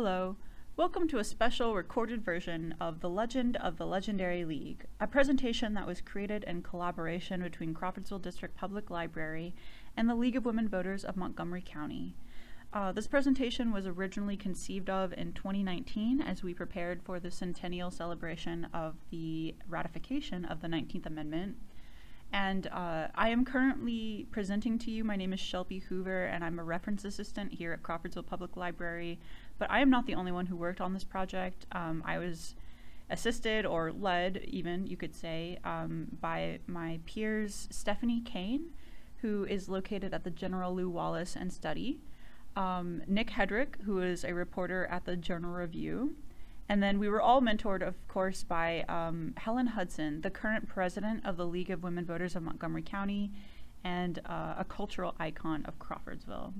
Hello. Welcome to a special recorded version of The Legend of the Legendary League, a presentation that was created in collaboration between Crawfordsville District Public Library and the League of Women Voters of Montgomery County. Uh, this presentation was originally conceived of in 2019 as we prepared for the centennial celebration of the ratification of the 19th Amendment. And uh, I am currently presenting to you. My name is Shelby Hoover, and I'm a reference assistant here at Crawfordsville Public Library. But I am not the only one who worked on this project. Um, I was assisted or led, even you could say, um, by my peers Stephanie Kane, who is located at the General Lew Wallace and Study, um, Nick Hedrick, who is a reporter at the Journal Review, and then we were all mentored, of course, by um, Helen Hudson, the current president of the League of Women Voters of Montgomery County and uh, a cultural icon of Crawfordsville.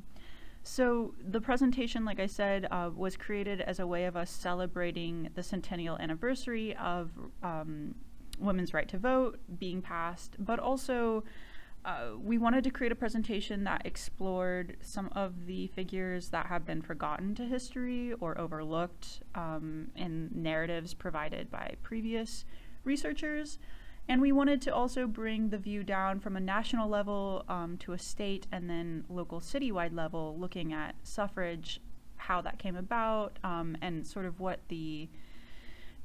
So the presentation, like I said, uh, was created as a way of us celebrating the centennial anniversary of um, women's right to vote being passed, but also uh, we wanted to create a presentation that explored some of the figures that have been forgotten to history or overlooked um, in narratives provided by previous researchers. And we wanted to also bring the view down from a national level um, to a state and then local citywide level, looking at suffrage, how that came about, um, and sort of what the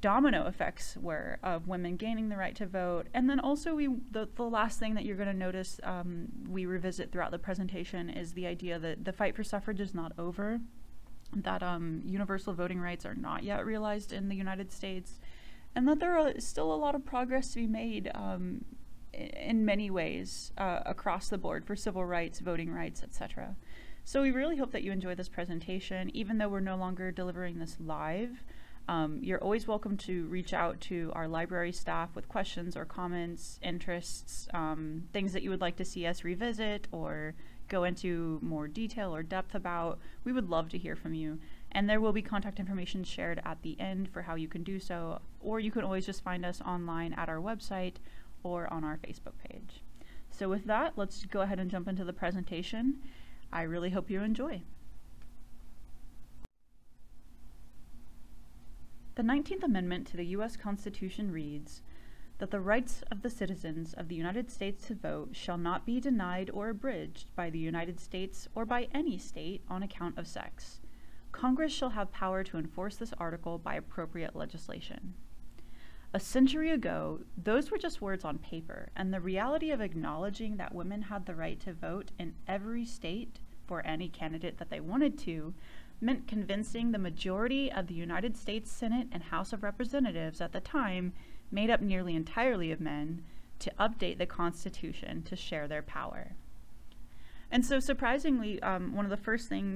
domino effects were of women gaining the right to vote. And then also, we the, the last thing that you're going to notice um, we revisit throughout the presentation is the idea that the fight for suffrage is not over, that um, universal voting rights are not yet realized in the United States, and that there is still a lot of progress to be made um, in many ways uh, across the board for civil rights, voting rights, etc. So we really hope that you enjoy this presentation, even though we're no longer delivering this live. Um, you're always welcome to reach out to our library staff with questions or comments, interests, um, things that you would like to see us revisit or go into more detail or depth about. We would love to hear from you. And there will be contact information shared at the end for how you can do so, or you can always just find us online at our website or on our Facebook page. So with that, let's go ahead and jump into the presentation. I really hope you enjoy. The 19th Amendment to the U.S. Constitution reads that the rights of the citizens of the United States to vote shall not be denied or abridged by the United States or by any state on account of sex. Congress shall have power to enforce this article by appropriate legislation. A century ago, those were just words on paper, and the reality of acknowledging that women had the right to vote in every state for any candidate that they wanted to meant convincing the majority of the United States Senate and House of Representatives at the time, made up nearly entirely of men, to update the Constitution to share their power. And so, surprisingly, um, one of the first things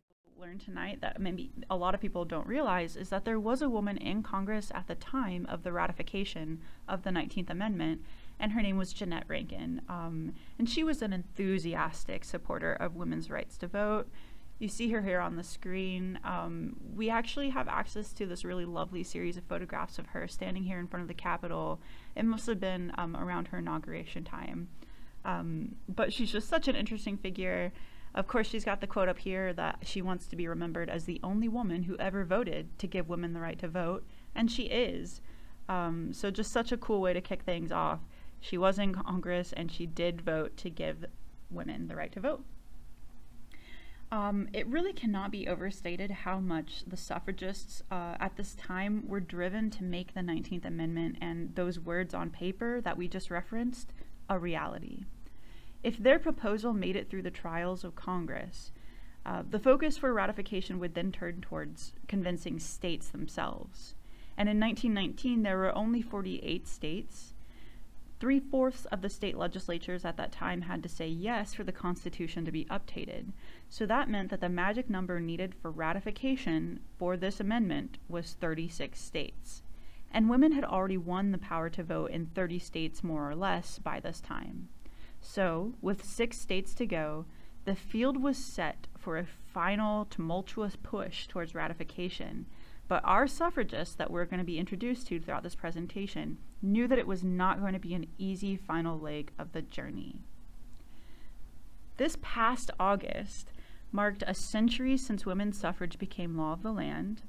tonight that maybe a lot of people don't realize is that there was a woman in Congress at the time of the ratification of the 19th Amendment, and her name was Jeannette Rankin. Um, and she was an enthusiastic supporter of women's rights to vote. You see her here on the screen. Um, we actually have access to this really lovely series of photographs of her standing here in front of the Capitol. It must have been um, around her inauguration time. Um, but she's just such an interesting figure. Of course, she's got the quote up here that she wants to be remembered as the only woman who ever voted to give women the right to vote, and she is. Um, so, just such a cool way to kick things off. She was in Congress and she did vote to give women the right to vote. Um, it really cannot be overstated how much the suffragists uh, at this time were driven to make the 19th Amendment and those words on paper that we just referenced a reality. If their proposal made it through the trials of Congress, uh, the focus for ratification would then turn towards convincing states themselves. And in 1919, there were only 48 states, Three fourths of the state legislatures at that time had to say yes for the Constitution to be updated. So that meant that the magic number needed for ratification for this amendment was 36 states. And women had already won the power to vote in 30 states more or less by this time. So, with six states to go, the field was set for a final tumultuous push towards ratification but our suffragists that we're going to be introduced to throughout this presentation knew that it was not going to be an easy final leg of the journey. This past August marked a century since women's suffrage became law of the land,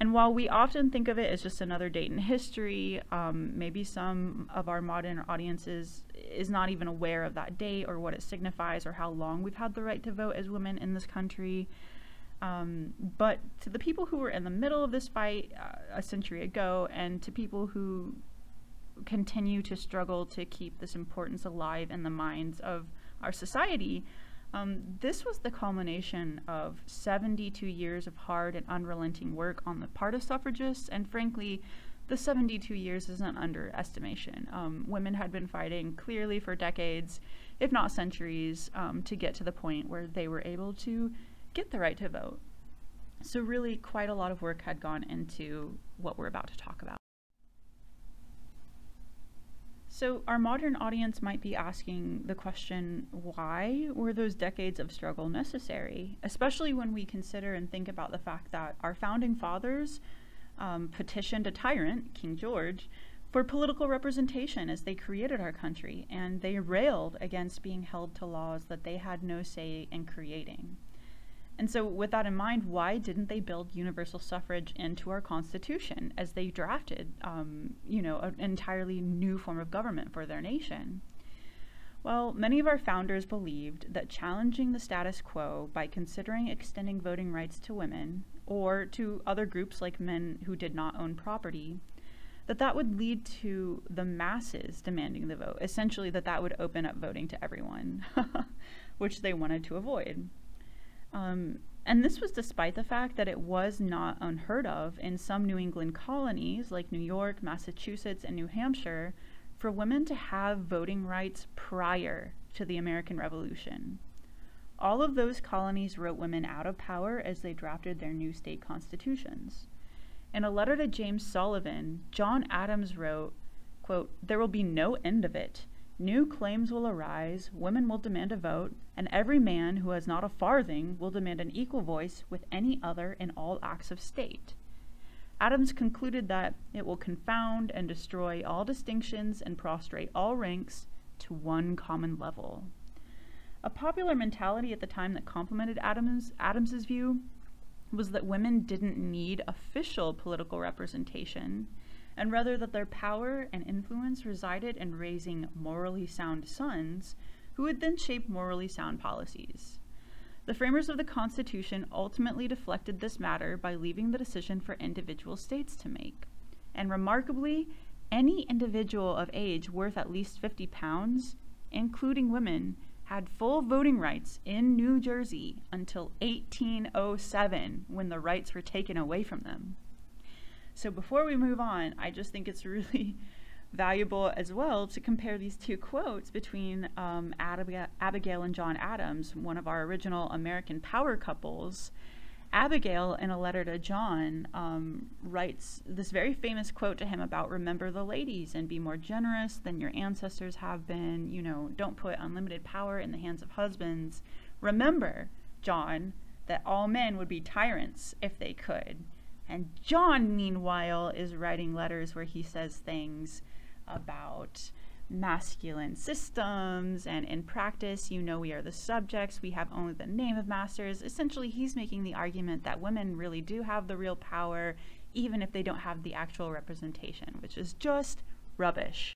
And while we often think of it as just another date in history, um, maybe some of our modern audiences is not even aware of that date or what it signifies or how long we've had the right to vote as women in this country. Um, but to the people who were in the middle of this fight uh, a century ago, and to people who continue to struggle to keep this importance alive in the minds of our society, um, this was the culmination of 72 years of hard and unrelenting work on the part of suffragists, and frankly, the 72 years is an underestimation. Um, women had been fighting clearly for decades, if not centuries, um, to get to the point where they were able to get the right to vote. So, really, quite a lot of work had gone into what we're about to talk about. So, our modern audience might be asking the question why were those decades of struggle necessary? Especially when we consider and think about the fact that our founding fathers um, petitioned a tyrant, King George, for political representation as they created our country, and they railed against being held to laws that they had no say in creating. And so, with that in mind, why didn't they build universal suffrage into our Constitution as they drafted, um, you know, an entirely new form of government for their nation? Well, many of our founders believed that challenging the status quo by considering extending voting rights to women or to other groups like men who did not own property, that that would lead to the masses demanding the vote. Essentially, that that would open up voting to everyone, which they wanted to avoid. Um, and this was despite the fact that it was not unheard of in some New England colonies like New York, Massachusetts, and New Hampshire for women to have voting rights prior to the American Revolution. All of those colonies wrote women out of power as they drafted their new state constitutions. In a letter to James Sullivan, John Adams wrote, quote, There will be no end of it. New claims will arise, women will demand a vote, and every man who has not a farthing will demand an equal voice with any other in all acts of state. Adams concluded that it will confound and destroy all distinctions and prostrate all ranks to one common level. A popular mentality at the time that complemented Adams, Adams's view was that women didn't need official political representation and rather that their power and influence resided in raising morally sound sons who would then shape morally sound policies. The framers of the Constitution ultimately deflected this matter by leaving the decision for individual states to make. And remarkably, any individual of age worth at least 50 pounds, including women, had full voting rights in New Jersey until 1807 when the rights were taken away from them. So before we move on, I just think it's really valuable as well to compare these two quotes between um, Abigail and John Adams, one of our original American power couples. Abigail, in a letter to John, um, writes this very famous quote to him about remember the ladies and be more generous than your ancestors have been. You know, don't put unlimited power in the hands of husbands. Remember, John, that all men would be tyrants if they could. And John, meanwhile, is writing letters where he says things about masculine systems. And in practice you know we are the subjects. We have only the name of masters. Essentially he's making the argument that women really do have the real power even if they don't have the actual representation which is just rubbish.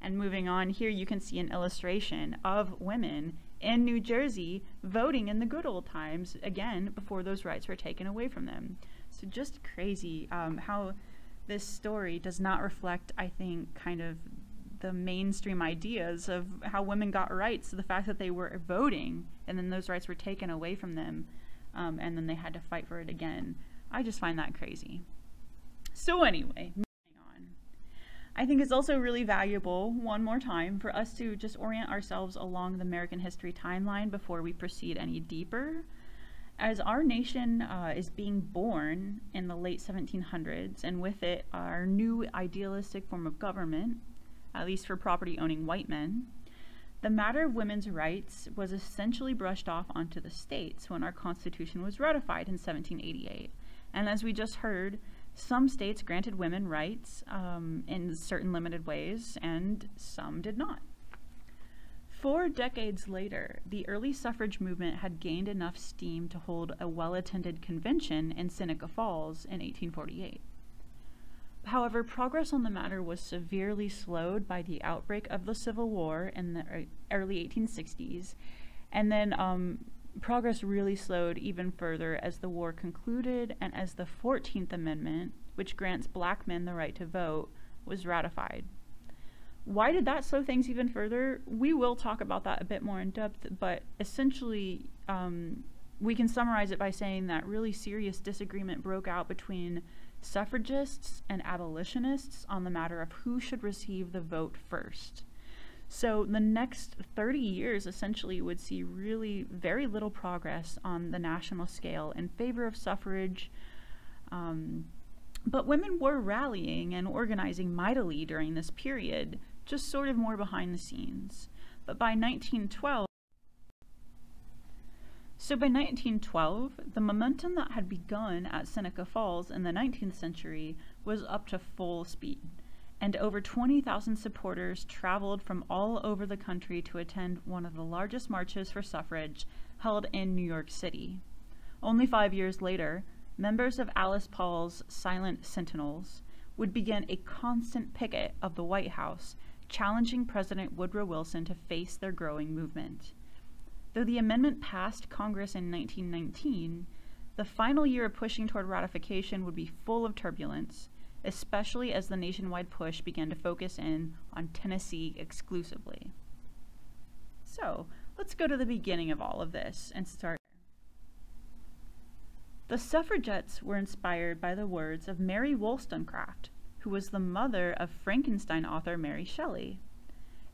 And moving on here you can see an illustration of women in New Jersey voting in the good old times again before those rights were taken away from them so just crazy um, how this story does not reflect, I think, kind of the mainstream ideas of how women got rights. The fact that they were voting and then those rights were taken away from them um, and then they had to fight for it again. I just find that crazy. So, anyway, moving on. I think it's also really valuable, one more time, for us to just orient ourselves along the American history timeline before we proceed any deeper as our nation uh, is being born in the late 1700s, and with it, our new idealistic form of government, at least for property owning white men, the matter of women's rights was essentially brushed off onto the states when our Constitution was ratified in 1788. And as we just heard, some states granted women rights um, in certain limited ways, and some did not. Four decades later, the early suffrage movement had gained enough steam to hold a well attended convention in Seneca Falls in 1848. However, progress on the matter was severely slowed by the outbreak of the Civil War in the early 1860s, and then um, progress really slowed even further as the war concluded and as the 14th Amendment, which grants black men the right to vote, was ratified. Why did that slow things even further? We will talk about that a bit more in depth, but essentially, um, we can summarize it by saying that really serious disagreement broke out between suffragists and abolitionists on the matter of who should receive the vote first. So the next 30 years essentially would see really very little progress on the national scale in favor of suffrage. Um, but women were rallying and organizing mightily during this period, just sort of more behind the scenes. But by 1912, so by 1912, the momentum that had begun at Seneca Falls in the 19th century was up to full speed, and over 20,000 supporters traveled from all over the country to attend one of the largest marches for suffrage held in New York City. Only five years later, members of Alice Paul's Silent Sentinels would begin a constant picket of the White House, challenging President Woodrow Wilson to face their growing movement. Though the amendment passed Congress in 1919, the final year of pushing toward ratification would be full of turbulence, especially as the nationwide push began to focus in on Tennessee exclusively. So, let's go to the beginning of all of this and start. The suffragettes were inspired by the words of Mary Wollstonecraft, who was the mother of Frankenstein author Mary Shelley.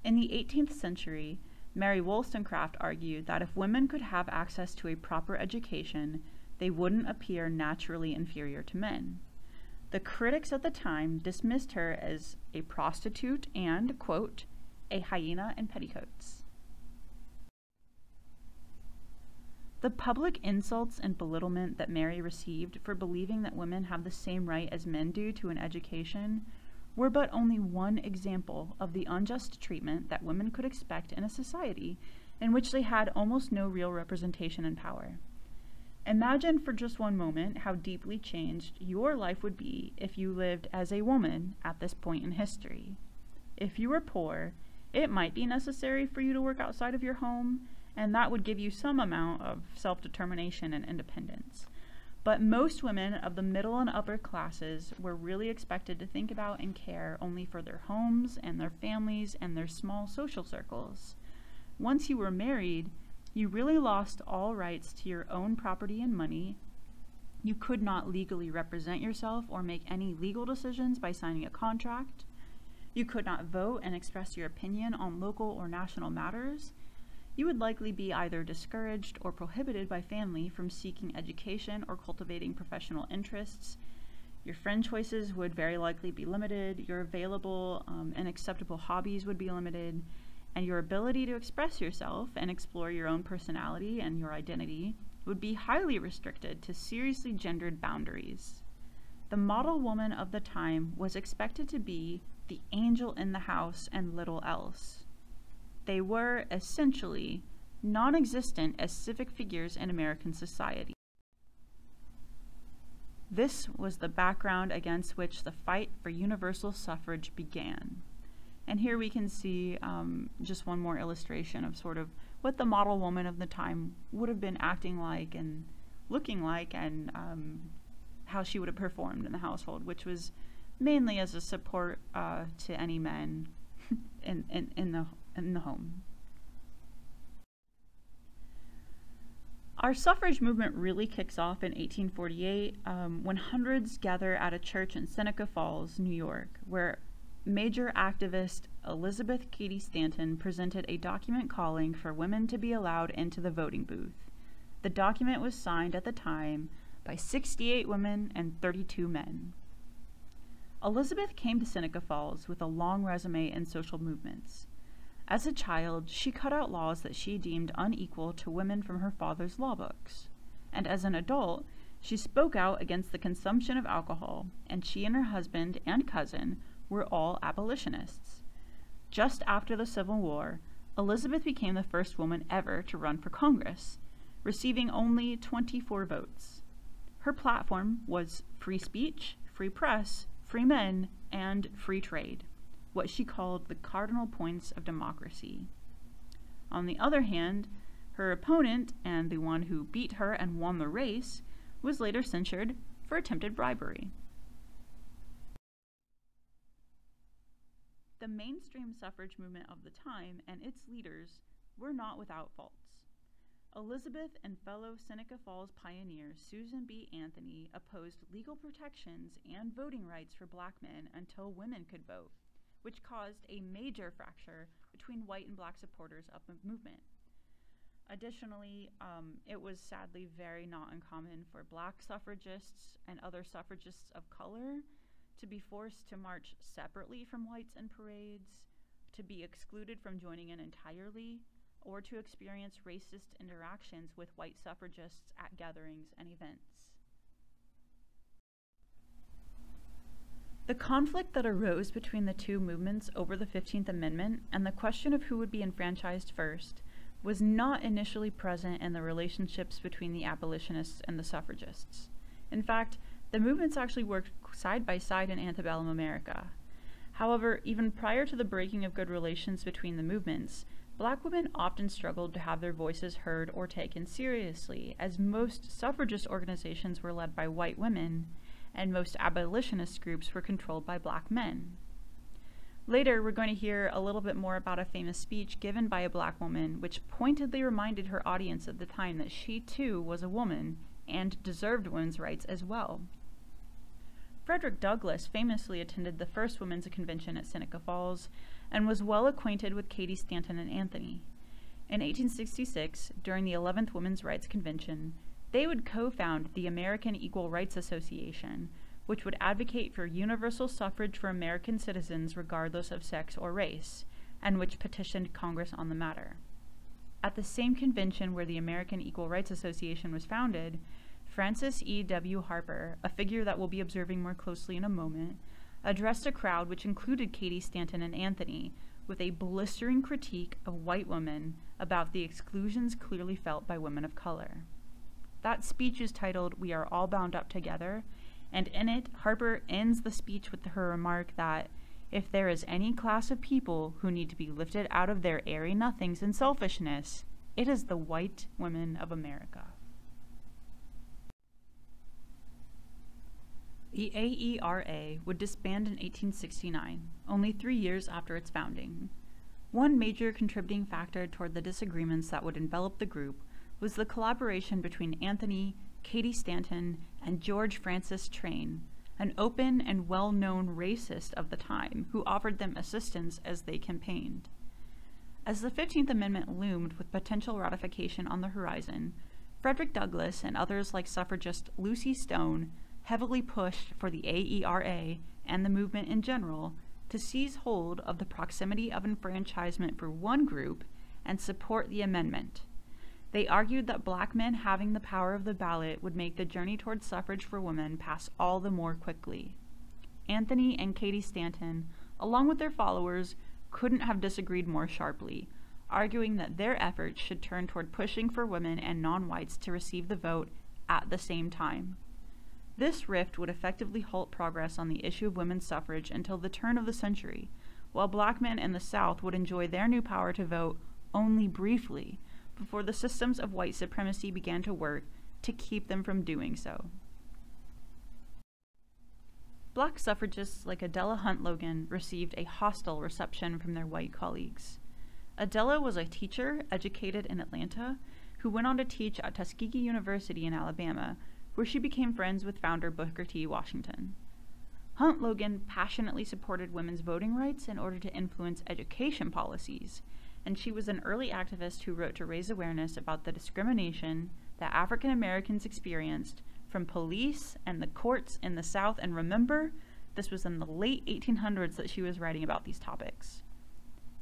In the 18th century, Mary Wollstonecraft argued that if women could have access to a proper education, they wouldn't appear naturally inferior to men. The critics at the time dismissed her as a prostitute and, quote, a hyena in petticoats. The public insults and belittlement that Mary received for believing that women have the same right as men do to an education were but only one example of the unjust treatment that women could expect in a society in which they had almost no real representation and power. Imagine for just one moment how deeply changed your life would be if you lived as a woman at this point in history. If you were poor, it might be necessary for you to work outside of your home, and that would give you some amount of self determination and independence. But most women of the middle and upper classes were really expected to think about and care only for their homes and their families and their small social circles. Once you were married, you really lost all rights to your own property and money. You could not legally represent yourself or make any legal decisions by signing a contract. You could not vote and express your opinion on local or national matters you would likely be either discouraged or prohibited by family from seeking education or cultivating professional interests. Your friend choices would very likely be limited, your available um, and acceptable hobbies would be limited, and your ability to express yourself and explore your own personality and your identity would be highly restricted to seriously gendered boundaries. The model woman of the time was expected to be the angel in the house and little else they were essentially non existent as civic figures in American society. This was the background against which the fight for universal suffrage began. And here we can see um, just one more illustration of sort of what the model woman of the time would have been acting like and looking like and um, how she would have performed in the household, which was mainly as a support uh, to any men in, in, in the in the home. Our suffrage movement really kicks off in 1848 um, when hundreds gather at a church in Seneca Falls, New York, where major activist Elizabeth Cady Stanton presented a document calling for women to be allowed into the voting booth. The document was signed at the time by 68 women and 32 men. Elizabeth came to Seneca Falls with a long resume in social movements. As a child, she cut out laws that she deemed unequal to women from her father's law books. And as an adult, she spoke out against the consumption of alcohol, and she and her husband and cousin were all abolitionists. Just after the Civil War, Elizabeth became the first woman ever to run for Congress, receiving only 24 votes. Her platform was free speech, free press, free men, and free trade, what she called the cardinal points of democracy. On the other hand, her opponent, and the one who beat her and won the race, was later censured for attempted bribery. The mainstream suffrage movement of the time and its leaders were not without faults. Elizabeth and fellow Seneca Falls pioneer Susan B. Anthony opposed legal protections and voting rights for black men until women could vote, which caused a major fracture between white and black supporters of the movement. Additionally, um, it was sadly very not uncommon for black suffragists and other suffragists of color to be forced to march separately from whites in parades, to be excluded from joining in entirely, or to experience racist interactions with white suffragists at gatherings and events. The conflict that arose between the two movements over the 15th Amendment and the question of who would be enfranchised first was not initially present in the relationships between the abolitionists and the suffragists. In fact, the movements actually worked side by side in antebellum America. However, even prior to the breaking of good relations between the movements, black women often struggled to have their voices heard or taken seriously, as most suffragist organizations were led by white women, and most abolitionist groups were controlled by black men. Later, we're going to hear a little bit more about a famous speech given by a black woman, which pointedly reminded her audience at the time that she too was a woman and deserved women's rights as well. Frederick Douglass famously attended the first women's convention at Seneca Falls and was well acquainted with Cady Stanton and Anthony. In 1866, during the 11th Women's Rights Convention, they would co found the American Equal Rights Association, which would advocate for universal suffrage for American citizens regardless of sex or race, and which petitioned Congress on the matter. At the same convention where the American Equal Rights Association was founded, Frances E. W. Harper, a figure that we'll be observing more closely in a moment, addressed a crowd which included Cady Stanton and Anthony with a blistering critique of white women about the exclusions clearly felt by women of color. That speech is titled We Are All Bound Up Together and in it, Harper ends the speech with her remark that if there is any class of people who need to be lifted out of their airy nothings and selfishness, it is the white women of America. The AERA would disband in 1869, only three years after its founding. One major contributing factor toward the disagreements that would envelop the group was the collaboration between Anthony, Cady Stanton, and George Francis Train, an open and well known racist of the time who offered them assistance as they campaigned. As the 15th Amendment loomed with potential ratification on the horizon, Frederick Douglass and others like suffragist Lucy Stone heavily pushed for the AERA and the movement in general to seize hold of the proximity of enfranchisement for one group and support the amendment. They argued that black men having the power of the ballot would make the journey towards suffrage for women pass all the more quickly. Anthony and Cady Stanton, along with their followers, couldn't have disagreed more sharply, arguing that their efforts should turn toward pushing for women and non whites to receive the vote at the same time. This rift would effectively halt progress on the issue of women's suffrage until the turn of the century, while black men in the South would enjoy their new power to vote only briefly before the systems of white supremacy began to work to keep them from doing so. Black suffragists like Adella Hunt Logan received a hostile reception from their white colleagues. Adella was a teacher educated in Atlanta who went on to teach at Tuskegee University in Alabama, where she became friends with founder Booker T. Washington. Hunt Logan passionately supported women's voting rights in order to influence education policies, and she was an early activist who wrote to raise awareness about the discrimination that African Americans experienced from police and the courts in the South. And remember, this was in the late 1800s that she was writing about these topics.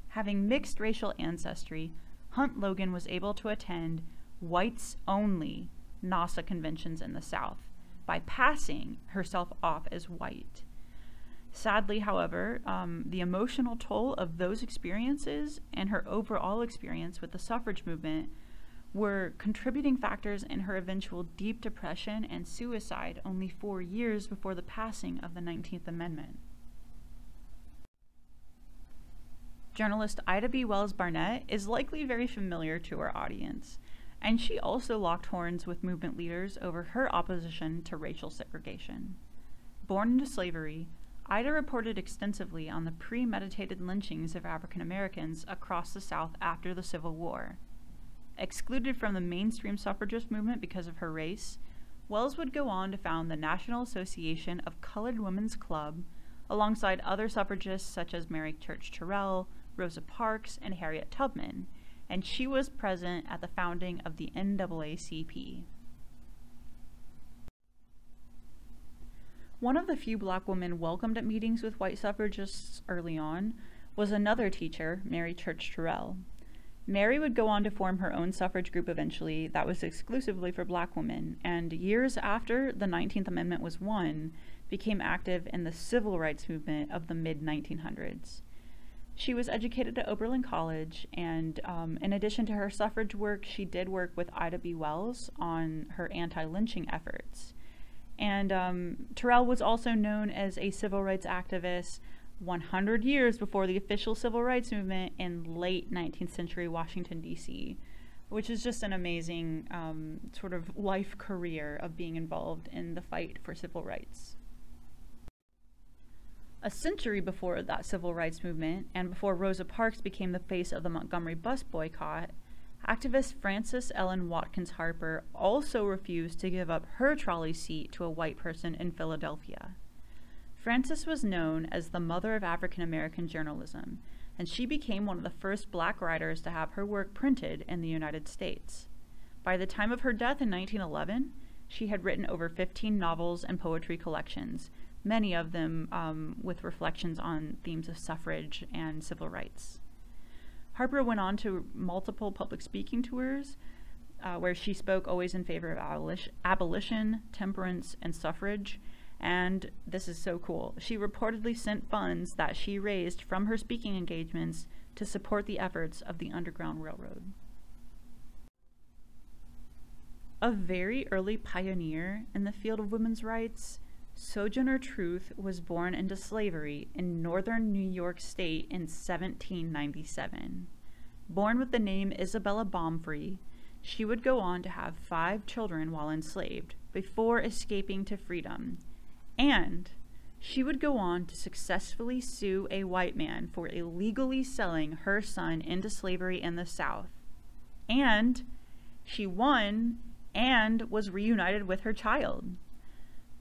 Having mixed racial ancestry, Hunt Logan was able to attend whites only NAWSA conventions in the South by passing herself off as white. Sadly, however, um, the emotional toll of those experiences and her overall experience with the suffrage movement were contributing factors in her eventual deep depression and suicide only four years before the passing of the 19th Amendment. Journalist Ida B. Wells Barnett is likely very familiar to our audience, and she also locked horns with movement leaders over her opposition to racial segregation. Born into slavery, Ida reported extensively on the premeditated lynchings of African Americans across the South after the Civil War. Excluded from the mainstream suffragist movement because of her race, Wells would go on to found the National Association of Colored Women's Club alongside other suffragists such as Mary Church Terrell, Rosa Parks, and Harriet Tubman, and she was present at the founding of the NAACP. One of the few black women welcomed at meetings with white suffragists early on was another teacher, Mary Church Terrell. Mary would go on to form her own suffrage group eventually that was exclusively for black women, and years after the 19th Amendment was won, became active in the civil rights movement of the mid 1900s. She was educated at Oberlin College, and um, in addition to her suffrage work, she did work with Ida B. Wells on her anti lynching efforts. And um, Terrell was also known as a civil rights activist 100 years before the official civil rights movement in late 19th century Washington, D.C., which is just an amazing um, sort of life career of being involved in the fight for civil rights. A century before that civil rights movement, and before Rosa Parks became the face of the Montgomery bus boycott, Activist Frances Ellen Watkins Harper also refused to give up her trolley seat to a white person in Philadelphia. Frances was known as the mother of African American journalism, and she became one of the first black writers to have her work printed in the United States. By the time of her death in 1911, she had written over 15 novels and poetry collections, many of them um, with reflections on themes of suffrage and civil rights. Harper went on to multiple public speaking tours uh, where she spoke always in favor of abolition, abolition, temperance, and suffrage. And this is so cool. She reportedly sent funds that she raised from her speaking engagements to support the efforts of the Underground Railroad. A very early pioneer in the field of women's rights, Sojourner Truth was born into slavery in northern New York State in 1797. Born with the name Isabella Baumfree, she would go on to have five children while enslaved before escaping to freedom. And she would go on to successfully sue a white man for illegally selling her son into slavery in the South. And she won and was reunited with her child.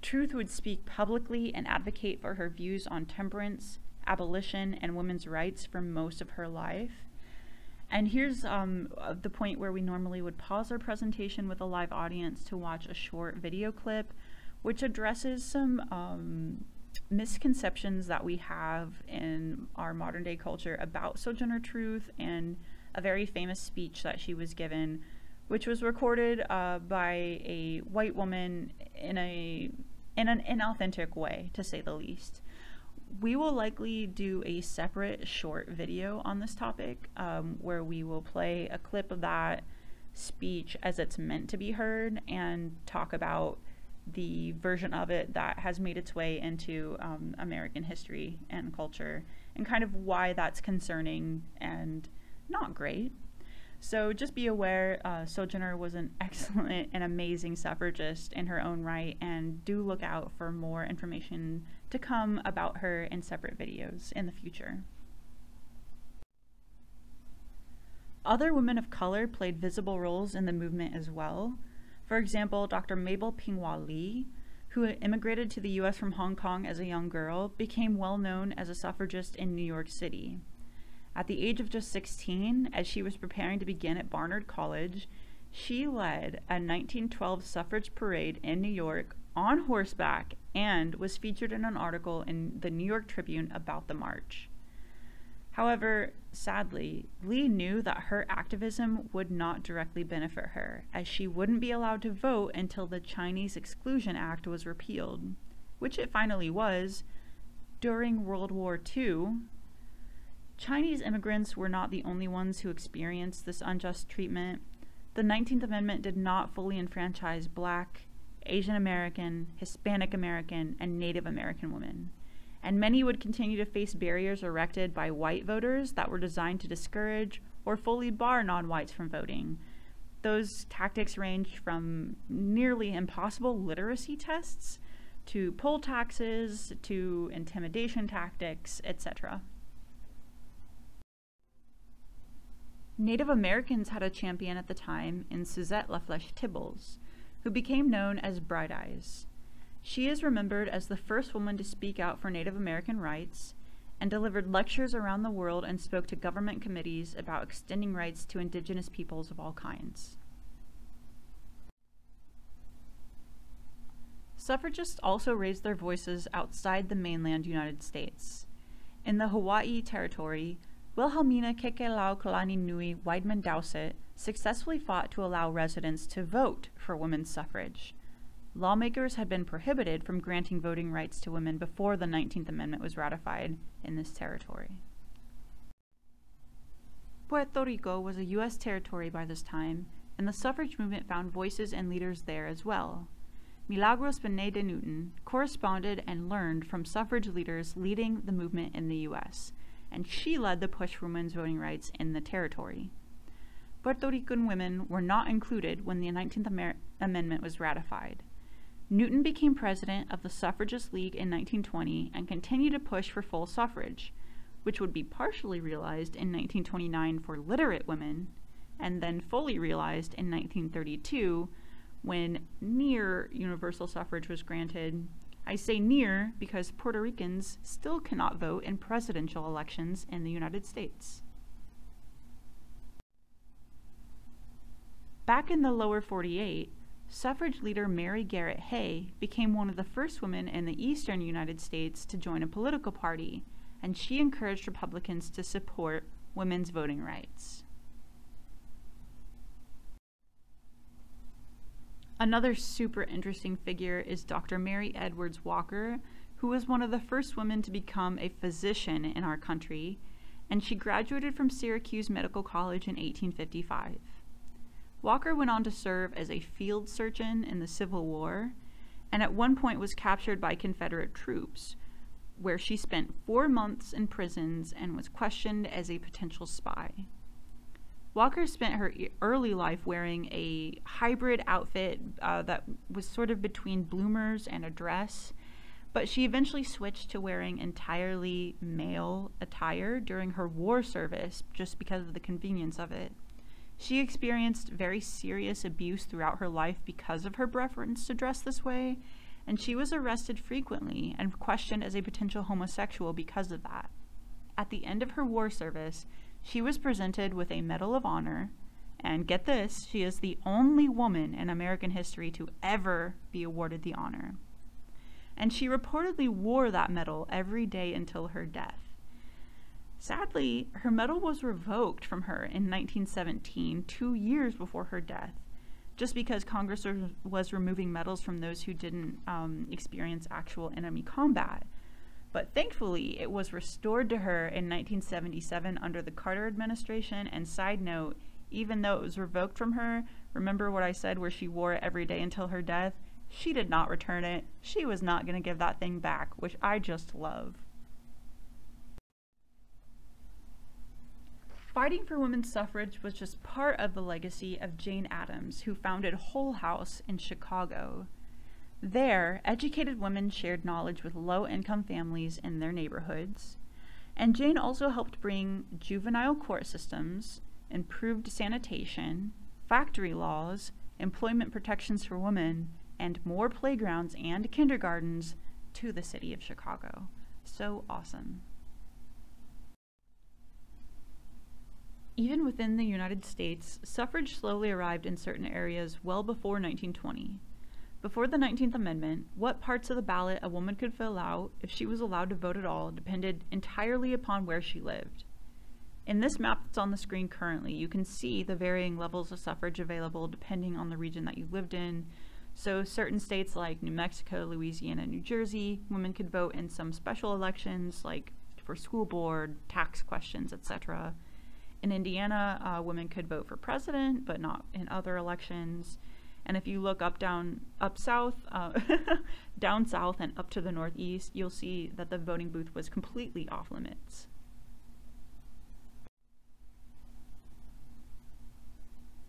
Truth would speak publicly and advocate for her views on temperance, abolition, and women's rights for most of her life. And here's um, the point where we normally would pause our presentation with a live audience to watch a short video clip, which addresses some um, misconceptions that we have in our modern day culture about Sojourner Truth and a very famous speech that she was given which was recorded uh, by a white woman in a in an inauthentic way, to say the least. We will likely do a separate short video on this topic um, where we will play a clip of that speech as it's meant to be heard and talk about the version of it that has made its way into um, American history and culture and kind of why that's concerning and not great. So just be aware, uh, Sojourner was an excellent and amazing suffragist in her own right, and do look out for more information to come about her in separate videos in the future. Other women of color played visible roles in the movement as well. For example, Dr. Mabel Pinghua Lee, who immigrated to the US from Hong Kong as a young girl, became well known as a suffragist in New York City. At the age of just 16, as she was preparing to begin at Barnard College, she led a 1912 suffrage parade in New York on horseback and was featured in an article in the New York Tribune about the march. However, sadly, Lee knew that her activism would not directly benefit her, as she wouldn't be allowed to vote until the Chinese Exclusion Act was repealed, which it finally was, During World War II, Chinese immigrants were not the only ones who experienced this unjust treatment. The 19th Amendment did not fully enfranchise black, Asian American, Hispanic American, and Native American women. And many would continue to face barriers erected by white voters that were designed to discourage or fully bar non whites from voting. Those tactics ranged from nearly impossible literacy tests to poll taxes to intimidation tactics, etc. Native Americans had a champion at the time in Susette La Flesche Tibbles, who became known as Bright Eyes. She is remembered as the first woman to speak out for Native American rights and delivered lectures around the world and spoke to government committees about extending rights to indigenous peoples of all kinds. Suffragists also raised their voices outside the mainland United States. In the Hawaii Territory, Wilhelmina Kekelau Nui Widemann Dowsett successfully fought to allow residents to vote for women's suffrage. Lawmakers had been prohibited from granting voting rights to women before the 19th Amendment was ratified in this territory. Puerto Rico was a U.S. territory by this time, and the suffrage movement found voices and leaders there as well. Milagros de Newton corresponded and learned from suffrage leaders leading the movement in the U.S., and she led the push for women's voting rights in the territory. Puerto Rican women were not included when the 19th Amer Amendment was ratified. Newton became president of the Suffragist League in 1920 and continued to push for full suffrage, which would be partially realized in 1929 for literate women, and then fully realized in 1932 when near universal suffrage was granted I say near because Puerto Ricans still cannot vote in presidential elections in the United States. Back in the lower 48, suffrage leader Mary Garrett Hay became one of the first women in the eastern United States to join a political party, and she encouraged Republicans to support women's voting rights. Another super interesting figure is Dr. Mary Edwards Walker, who was one of the first women to become a physician in our country, and she graduated from Syracuse Medical College in 1855. Walker went on to serve as a field surgeon in the Civil War, and at one point was captured by Confederate troops, where she spent four months in prisons and was questioned as a potential spy. Walker spent her early life wearing a hybrid outfit uh, that was sort of between bloomers and a dress, but she eventually switched to wearing entirely male attire during her war service just because of the convenience of it. She experienced very serious abuse throughout her life because of her preference to dress this way, and she was arrested frequently and questioned as a potential homosexual because of that. At the end of her war service, she was presented with a Medal of Honor, and get this, she is the only woman in American history to ever be awarded the honor. And she reportedly wore that medal every day until her death. Sadly, her medal was revoked from her in 1917, two years before her death, just because Congress was removing medals from those who didn't um, experience actual enemy combat. But thankfully, it was restored to her in 1977 under the Carter administration. And side note, even though it was revoked from her, remember what I said where she wore it every day until her death? She did not return it. She was not going to give that thing back, which I just love. Fighting for women's suffrage was just part of the legacy of Jane Addams, who founded Hull House in Chicago. There, educated women shared knowledge with low income families in their neighborhoods. And Jane also helped bring juvenile court systems, improved sanitation, factory laws, employment protections for women, and more playgrounds and kindergartens to the city of Chicago. So awesome. Even within the United States, suffrage slowly arrived in certain areas well before 1920. Before the 19th Amendment, what parts of the ballot a woman could fill out, if she was allowed to vote at all, depended entirely upon where she lived. In this map that's on the screen currently, you can see the varying levels of suffrage available depending on the region that you lived in. So, certain states like New Mexico, Louisiana, New Jersey, women could vote in some special elections like for school board, tax questions, etc. In Indiana, uh, women could vote for president, but not in other elections. And if you look up, down, up south, uh, down south, and up to the northeast, you'll see that the voting booth was completely off limits.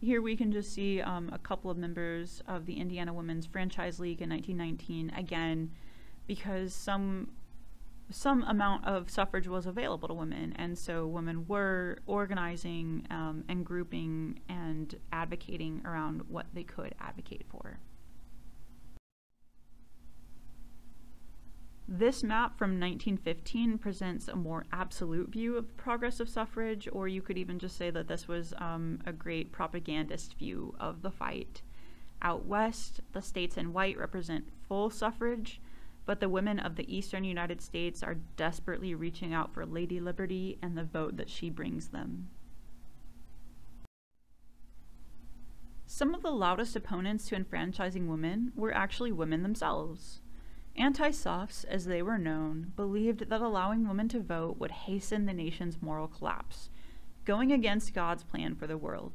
Here we can just see um, a couple of members of the Indiana Women's Franchise League in 1919, again, because some some amount of suffrage was available to women, and so women were organizing um, and grouping and advocating around what they could advocate for. This map from 1915 presents a more absolute view of the progress of suffrage, or you could even just say that this was um, a great propagandist view of the fight. Out west, the states in white represent full suffrage, but the women of the eastern United States are desperately reaching out for Lady Liberty and the vote that she brings them. Some of the loudest opponents to enfranchising women were actually women themselves. Anti suffs, as they were known, believed that allowing women to vote would hasten the nation's moral collapse, going against God's plan for the world.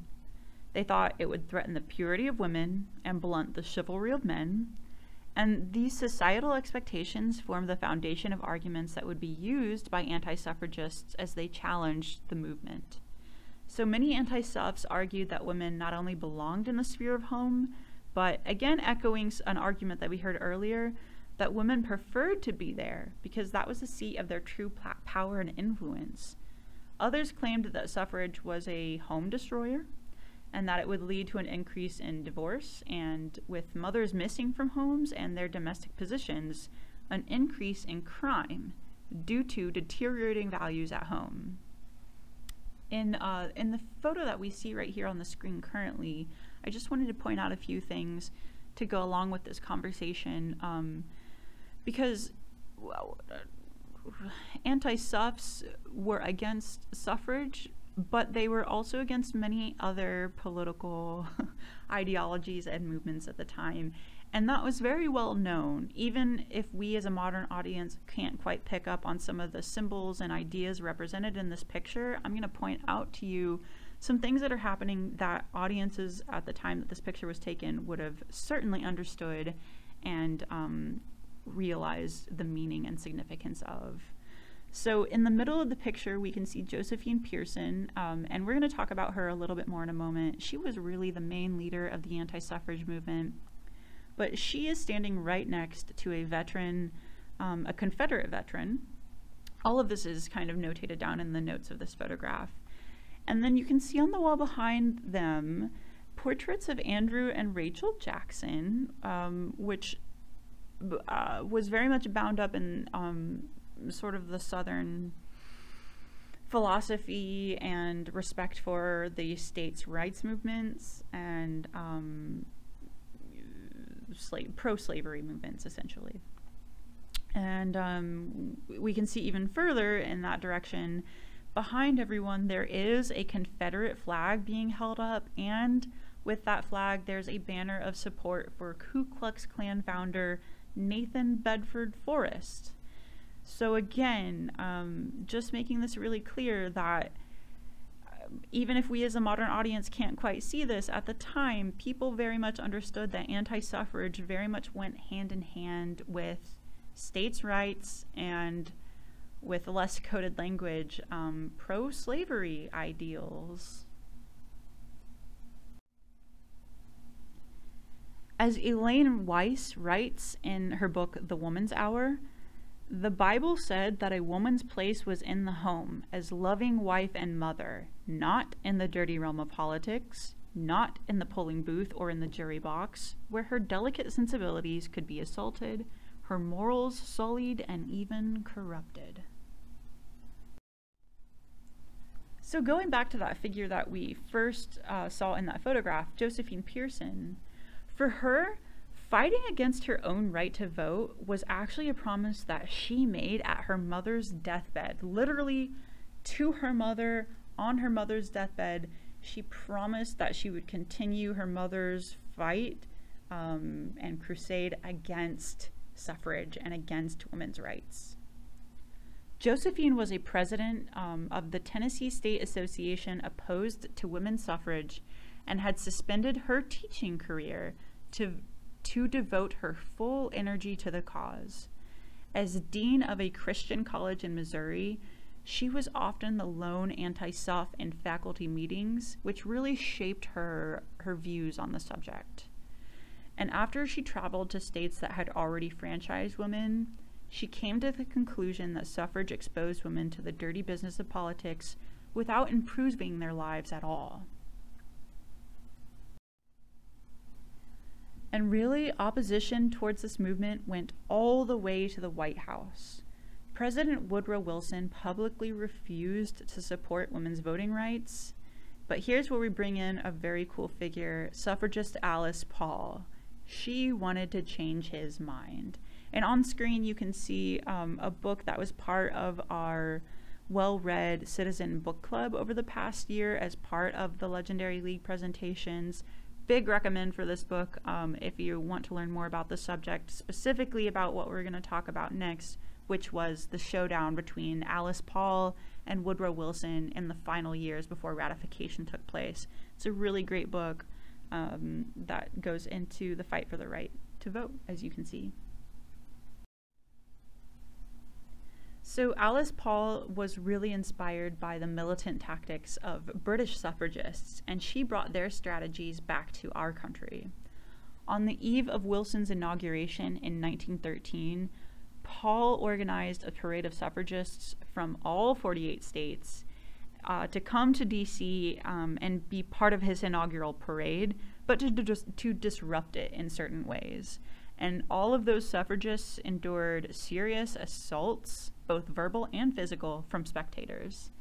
They thought it would threaten the purity of women and blunt the chivalry of men, and these societal expectations formed the foundation of arguments that would be used by anti suffragists as they challenged the movement. So many anti suffs argued that women not only belonged in the sphere of home, but again, echoing an argument that we heard earlier, that women preferred to be there because that was the seat of their true power and influence. Others claimed that suffrage was a home destroyer and that it would lead to an increase in divorce, and with mothers missing from homes and their domestic positions, an increase in crime due to deteriorating values at home. In, uh, in the photo that we see right here on the screen currently, I just wanted to point out a few things to go along with this conversation. Um, because well, anti-suffs were against suffrage, but they were also against many other political ideologies and movements at the time. And that was very well known, even if we as a modern audience can't quite pick up on some of the symbols and ideas represented in this picture. I'm going to point out to you some things that are happening that audiences at the time that this picture was taken would have certainly understood and um, realized the meaning and significance of. So in the middle of the picture, we can see Josephine Pearson, um, and we're going to talk about her a little bit more in a moment. She was really the main leader of the anti-suffrage movement, but she is standing right next to a veteran, um, a Confederate veteran. All of this is kind of notated down in the notes of this photograph. And then you can see on the wall behind them portraits of Andrew and Rachel Jackson, um, which uh, was very much bound up in um, sort of the Southern philosophy and respect for the states' rights movements and um, slave, pro-slavery movements, essentially. And um, we can see even further in that direction. Behind everyone, there is a Confederate flag being held up, and with that flag, there's a banner of support for Ku Klux Klan founder Nathan Bedford Forrest. So, again, um, just making this really clear that um, even if we as a modern audience can't quite see this, at the time, people very much understood that anti suffrage very much went hand in hand with states' rights and with less coded language, um, pro slavery ideals. As Elaine Weiss writes in her book, The Woman's Hour, the Bible said that a woman's place was in the home as loving wife and mother, not in the dirty realm of politics, not in the polling booth or in the jury box, where her delicate sensibilities could be assaulted, her morals sullied, and even corrupted. So, going back to that figure that we first uh, saw in that photograph, Josephine Pearson, for her, fighting against her own right to vote was actually a promise that she made at her mother's deathbed. Literally, to her mother, on her mother's deathbed, she promised that she would continue her mother's fight um, and crusade against suffrage and against women's rights. Josephine was a president um, of the Tennessee State Association opposed to women's suffrage and had suspended her teaching career to, to devote her full energy to the cause. As dean of a Christian college in Missouri, she was often the lone anti-suff in faculty meetings, which really shaped her her views on the subject. And after she traveled to states that had already franchised women, she came to the conclusion that suffrage exposed women to the dirty business of politics without improving their lives at all. And really, opposition towards this movement went all the way to the White House. President Woodrow Wilson publicly refused to support women's voting rights. But here's where we bring in a very cool figure suffragist Alice Paul. She wanted to change his mind. And on screen, you can see um, a book that was part of our well read Citizen Book Club over the past year as part of the Legendary League presentations. Big recommend for this book um, if you want to learn more about the subject, specifically about what we're going to talk about next which was the showdown between Alice Paul and Woodrow Wilson in the final years before ratification took place. It's a really great book um, that goes into the fight for the right to vote, as you can see. So, Alice Paul was really inspired by the militant tactics of British suffragists, and she brought their strategies back to our country. On the eve of Wilson's inauguration in 1913, Paul organized a parade of suffragists from all 48 states uh, to come to DC um, and be part of his inaugural parade, but to, to, to disrupt it in certain ways. And all of those suffragists endured serious assaults, both verbal and physical, from spectators.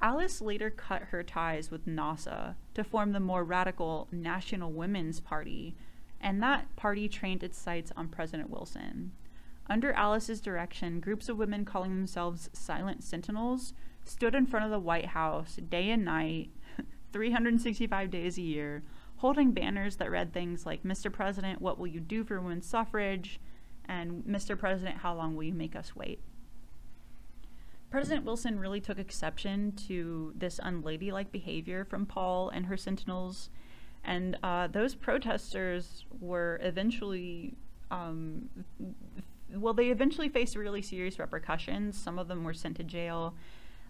Alice later cut her ties with NAWSA to form the more radical National Women's Party, and that party trained its sights on President Wilson. Under Alice's direction, groups of women calling themselves Silent Sentinels stood in front of the White House day and night, 365 days a year, holding banners that read things like, Mr. President, what will you do for women's suffrage? And Mr. President, how long will you make us wait? President Wilson really took exception to this unladylike behavior from Paul and her sentinels, and uh, those protesters were eventually um, well, they eventually faced really serious repercussions. Some of them were sent to jail.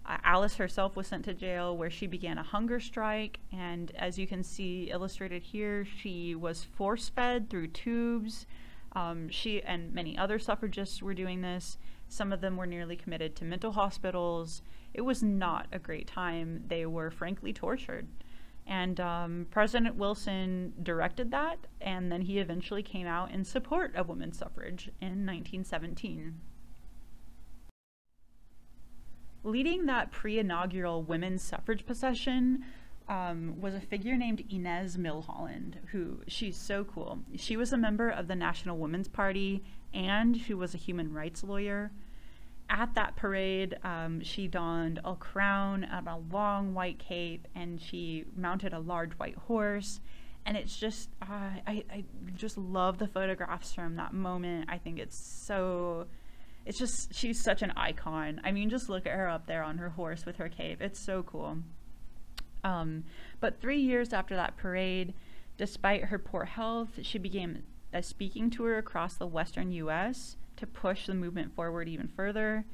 Alice herself was sent to jail where she began a hunger strike. And as you can see illustrated here, she was force fed through tubes. Um, she and many other suffragists were doing this. Some of them were nearly committed to mental hospitals. It was not a great time. They were frankly tortured. And um, President Wilson directed that, and then he eventually came out in support of women's suffrage in 1917. Leading that pre inaugural women's suffrage procession um, was a figure named Inez Milholland, who she's so cool. She was a member of the National Women's Party and she was a human rights lawyer at that parade, um, she donned a crown and a long white cape, and she mounted a large white horse. And it's just, uh, I, I just love the photographs from that moment. I think it's so, it's just, she's such an icon. I mean, just look at her up there on her horse with her cape. It's so cool. Um, but three years after that parade, despite her poor health, she began a speaking tour across the western U.S to push the movement forward even further.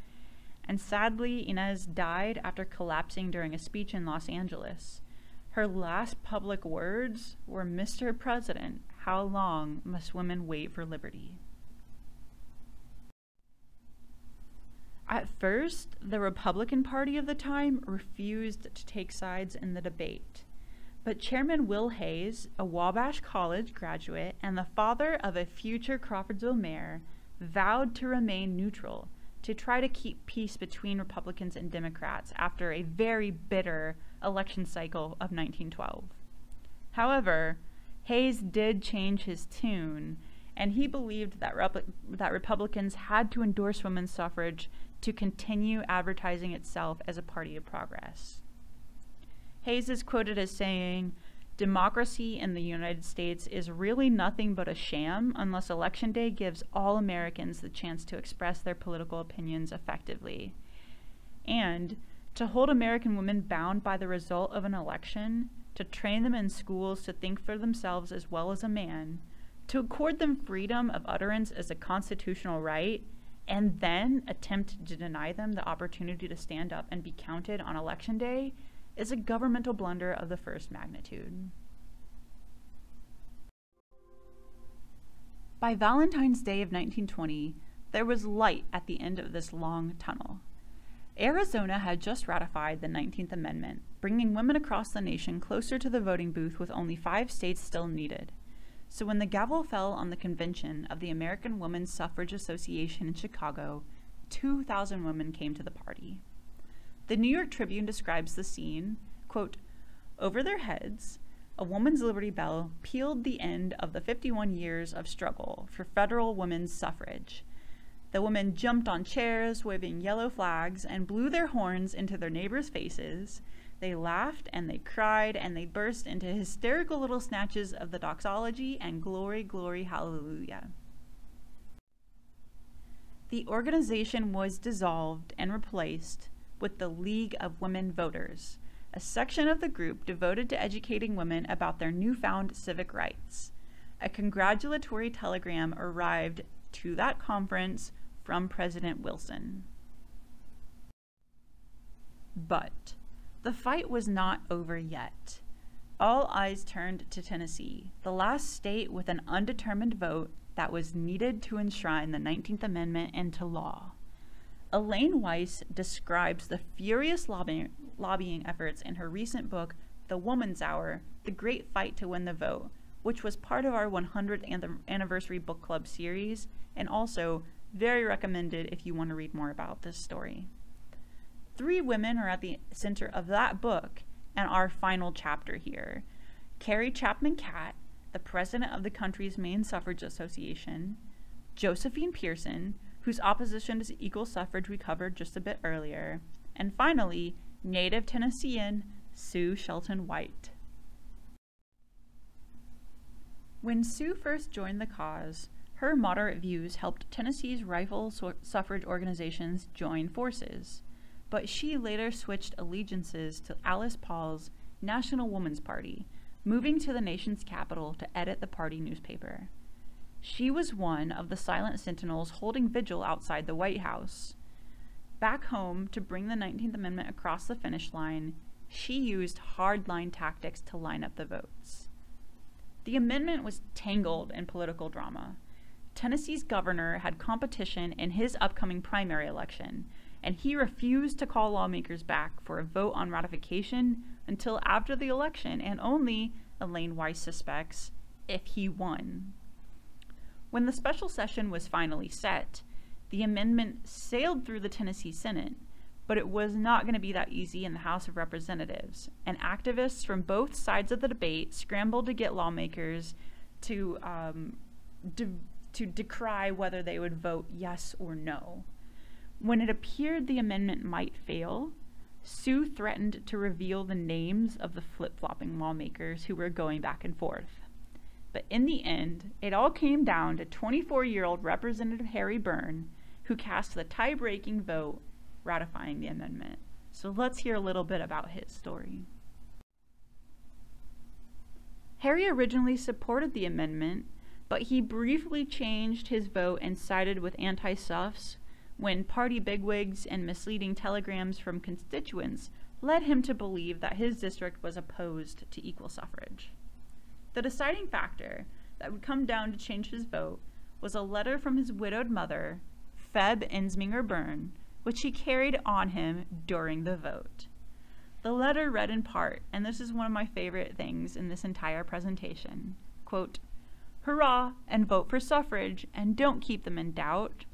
And sadly, Inez died after collapsing during a speech in Los Angeles. Her last public words were Mr. President, how long must women wait for liberty? At first, the Republican Party of the time refused to take sides in the debate. But Chairman Will Hays, a Wabash College graduate and the father of a future Crawfordsville mayor, vowed to remain neutral to try to keep peace between Republicans and Democrats after a very bitter election cycle of 1912. However, Hays did change his tune, and he believed that, that Republicans had to endorse women's suffrage to continue advertising itself as a party of progress. Hays is quoted as saying, Democracy in the United States is really nothing but a sham unless Election Day gives all Americans the chance to express their political opinions effectively. And to hold American women bound by the result of an election, to train them in schools to think for themselves as well as a man, to accord them freedom of utterance as a constitutional right, and then attempt to deny them the opportunity to stand up and be counted on Election Day is a governmental blunder of the first magnitude. By Valentine's Day of 1920, there was light at the end of this long tunnel. Arizona had just ratified the 19th Amendment, bringing women across the nation closer to the voting booth with only five states still needed. So when the gavel fell on the convention of the American Women's Suffrage Association in Chicago, 2,000 women came to the party. The New York Tribune describes the scene, quote, over their heads, a woman's liberty bell pealed the end of the 51 years of struggle for federal women's suffrage. The women jumped on chairs, waving yellow flags, and blew their horns into their neighbors' faces. They laughed and they cried and they burst into hysterical little snatches of the doxology and glory, glory, hallelujah. The organization was dissolved and replaced with the League of Women Voters, a section of the group devoted to educating women about their newfound civic rights. A congratulatory telegram arrived to that conference from President Wilson. But the fight was not over yet. All eyes turned to Tennessee, the last state with an undetermined vote that was needed to enshrine the 19th Amendment into law. Elaine Weiss describes the furious lobbying, lobbying efforts in her recent book, The Woman's Hour The Great Fight to Win the Vote, which was part of our 100th anniversary book club series, and also very recommended if you want to read more about this story. Three women are at the center of that book and our final chapter here. Carrie Chapman Catt, the president of the country's main suffrage association, Josephine Pearson, whose opposition to equal suffrage we covered just a bit earlier, and finally, native Tennessean Sue Shelton White. When Sue first joined the cause, her moderate views helped Tennessee's rival suffrage organizations join forces, but she later switched allegiances to Alice Paul's National Woman's Party, moving to the nation's capital to edit the party newspaper. She was one of the silent sentinels holding vigil outside the White House. Back home, to bring the 19th Amendment across the finish line, she used hardline tactics to line up the votes. The amendment was tangled in political drama. Tennessee's governor had competition in his upcoming primary election, and he refused to call lawmakers back for a vote on ratification until after the election, and only, Elaine Weiss suspects, if he won. When the special session was finally set, the amendment sailed through the Tennessee Senate, but it was not going to be that easy in the House of Representatives, and activists from both sides of the debate scrambled to get lawmakers to um, de- to decry whether they would vote yes or no. When it appeared the amendment might fail, Sue threatened to reveal the names of the flip flopping lawmakers who were going back and forth. But in the end, it all came down to 24 year old Representative Harry Burn, who cast the tie breaking vote ratifying the amendment. So let's hear a little bit about his story. Harry originally supported the amendment, but he briefly changed his vote and sided with anti suffs when party bigwigs and misleading telegrams from constituents led him to believe that his district was opposed to equal suffrage. The deciding factor that would come down to change his vote was a letter from his widowed mother, Febb Ensminger Burn, which he carried on him during the vote. The letter read in part, and this is one of my favorite things in this entire presentation quote, Hurrah, and vote for suffrage, and don't keep them in doubt.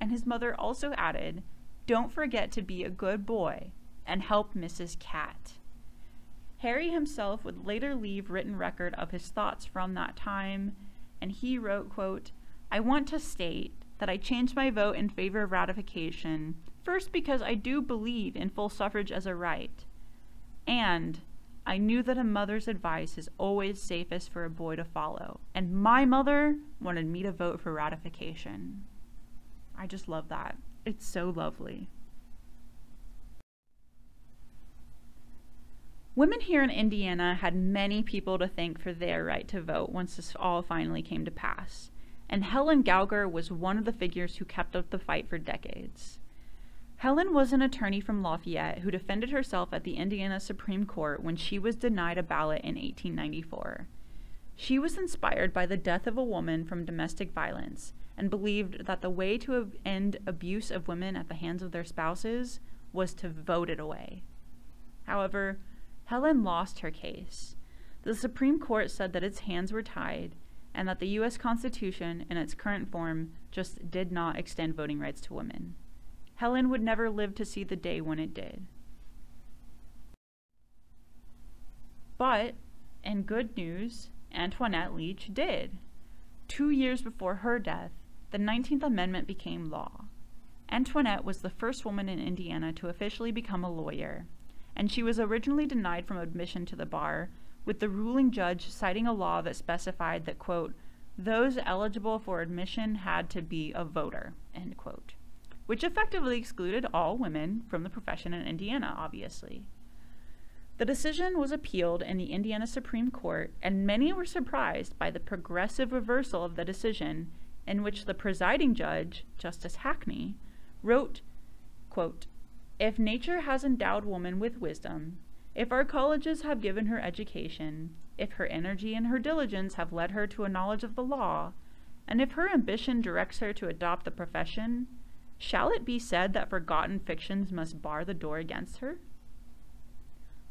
And his mother also added, Don't forget to be a good boy and help Mrs. Catt. Harry himself would later leave written record of his thoughts from that time, and he wrote, quote, I want to state that I changed my vote in favor of ratification, first because I do believe in full suffrage as a right, and I knew that a mother's advice is always safest for a boy to follow, and my mother wanted me to vote for ratification. I just love that. It's so lovely. Women here in Indiana had many people to thank for their right to vote once this all finally came to pass, and Helen Gougar was one of the figures who kept up the fight for decades. Helen was an attorney from Lafayette who defended herself at the Indiana Supreme Court when she was denied a ballot in 1894. She was inspired by the death of a woman from domestic violence and believed that the way to end abuse of women at the hands of their spouses was to vote it away. However, Helen lost her case. The Supreme Court said that its hands were tied and that the U.S. Constitution, in its current form, just did not extend voting rights to women. Helen would never live to see the day when it did. But, in good news, Antoinette Leach did. Two years before her death, the 19th Amendment became law. Antoinette was the first woman in Indiana to officially become a lawyer and she was originally denied from admission to the bar, with the ruling judge citing a law that specified that, quote, those eligible for admission had to be a voter, end quote, which effectively excluded all women from the profession in Indiana, obviously. The decision was appealed in the Indiana Supreme Court, and many were surprised by the progressive reversal of the decision, in which the presiding judge, Justice Hackney, wrote, quote, if nature has endowed woman with wisdom, if our colleges have given her education, if her energy and her diligence have led her to a knowledge of the law, and if her ambition directs her to adopt the profession, shall it be said that forgotten fictions must bar the door against her?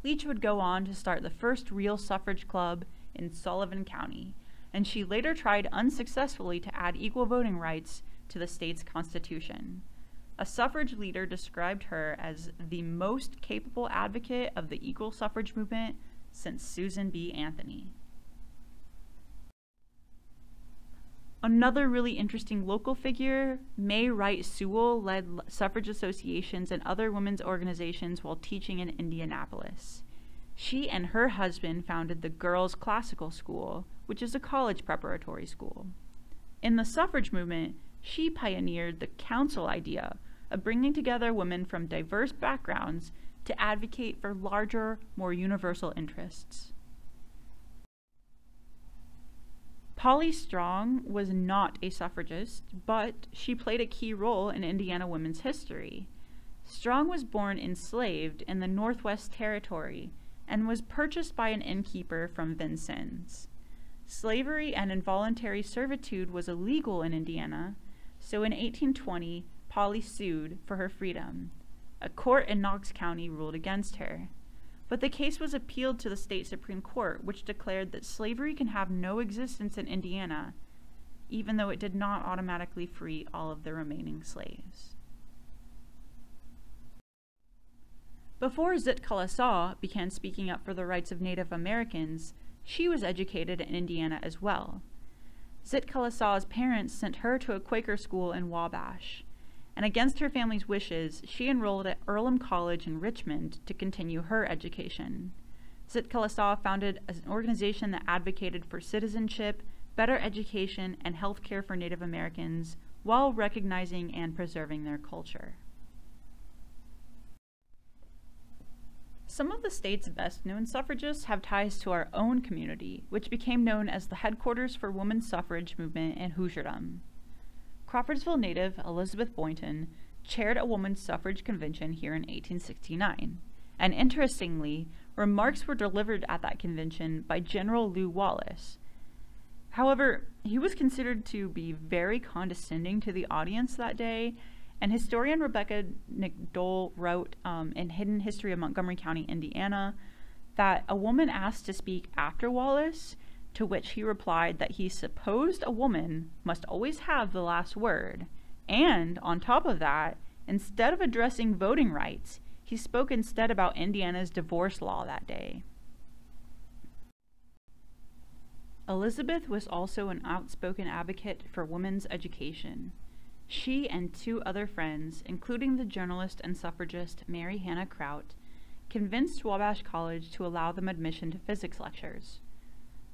Leach would go on to start the first real suffrage club in Sullivan County, and she later tried unsuccessfully to add equal voting rights to the state's constitution. A suffrage leader described her as the most capable advocate of the equal suffrage movement since Susan B. Anthony. Another really interesting local figure, May Wright Sewell, led suffrage associations and other women's organizations while teaching in Indianapolis. She and her husband founded the Girls Classical School, which is a college preparatory school. In the suffrage movement, she pioneered the council idea, of bringing together women from diverse backgrounds to advocate for larger, more universal interests. Polly Strong was not a suffragist, but she played a key role in Indiana women's history. Strong was born enslaved in the Northwest Territory and was purchased by an innkeeper from Vincennes. Slavery and involuntary servitude was illegal in Indiana, so in 1820, Polly sued for her freedom. A court in Knox County ruled against her. But the case was appealed to the state Supreme Court, which declared that slavery can have no existence in Indiana, even though it did not automatically free all of the remaining slaves. Before Zitkala-Sa began speaking up for the rights of Native Americans, she was educated in Indiana as well. Zitkala-Sa's parents sent her to a Quaker school in Wabash and against her family's wishes, she enrolled at Earlham College in Richmond to continue her education. Zitkala-Sa founded an organization that advocated for citizenship, better education, and health care for Native Americans while recognizing and preserving their culture. Some of the state's best known suffragists have ties to our own community, which became known as the headquarters for women's suffrage movement in Hoosierdom. Crawfordsville native Elizabeth Boynton chaired a women's suffrage convention here in 1869. And interestingly, remarks were delivered at that convention by General Lew Wallace. However, he was considered to be very condescending to the audience that day, and historian Rebecca Nickdole wrote um, in Hidden History of Montgomery County, Indiana, that a woman asked to speak after Wallace to which he replied that he supposed a woman must always have the last word. And on top of that, instead of addressing voting rights, he spoke instead about Indiana's divorce law that day. Elizabeth was also an outspoken advocate for women's education. She and two other friends, including the journalist and suffragist Mary Hannah Krout, convinced Wabash College to allow them admission to physics lectures.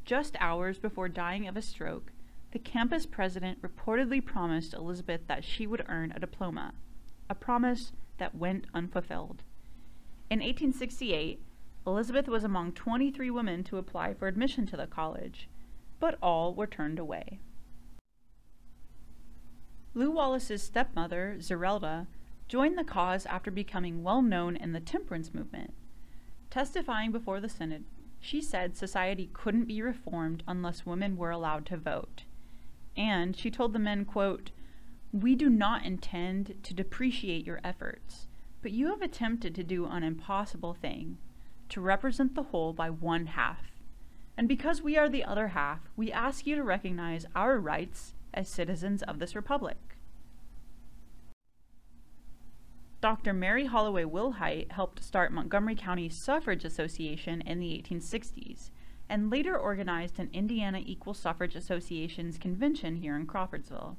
Just hours before dying of a stroke, the campus president reportedly promised Elizabeth that she would earn a diploma, a promise that went unfulfilled. In 1868, Elizabeth was among 23 women to apply for admission to the college, but all were turned away. Lew Wallace's stepmother, Zerelda, joined the cause after becoming well known in the temperance movement. Testifying before the Synod, she said society couldn't be reformed unless women were allowed to vote. And she told the men, quote, We do not intend to depreciate your efforts, but you have attempted to do an impossible thing, to represent the whole by one half. And because we are the other half, we ask you to recognize our rights as citizens of this republic. Dr. Mary Holloway Wilhite helped start Montgomery County Suffrage Association in the 1860s and later organized an Indiana Equal Suffrage Association's convention here in Crawfordsville.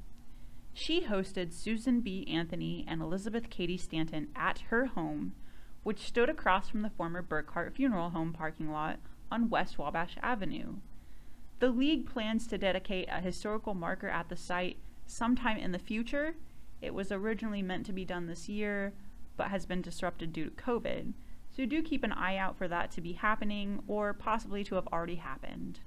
She hosted Susan B. Anthony and Elizabeth Cady Stanton at her home, which stood across from the former Burkhart Funeral Home parking lot on West Wabash Avenue. The League plans to dedicate a historical marker at the site sometime in the future. It was originally meant to be done this year, but has been disrupted due to COVID. So do keep an eye out for that to be happening or possibly to have already happened.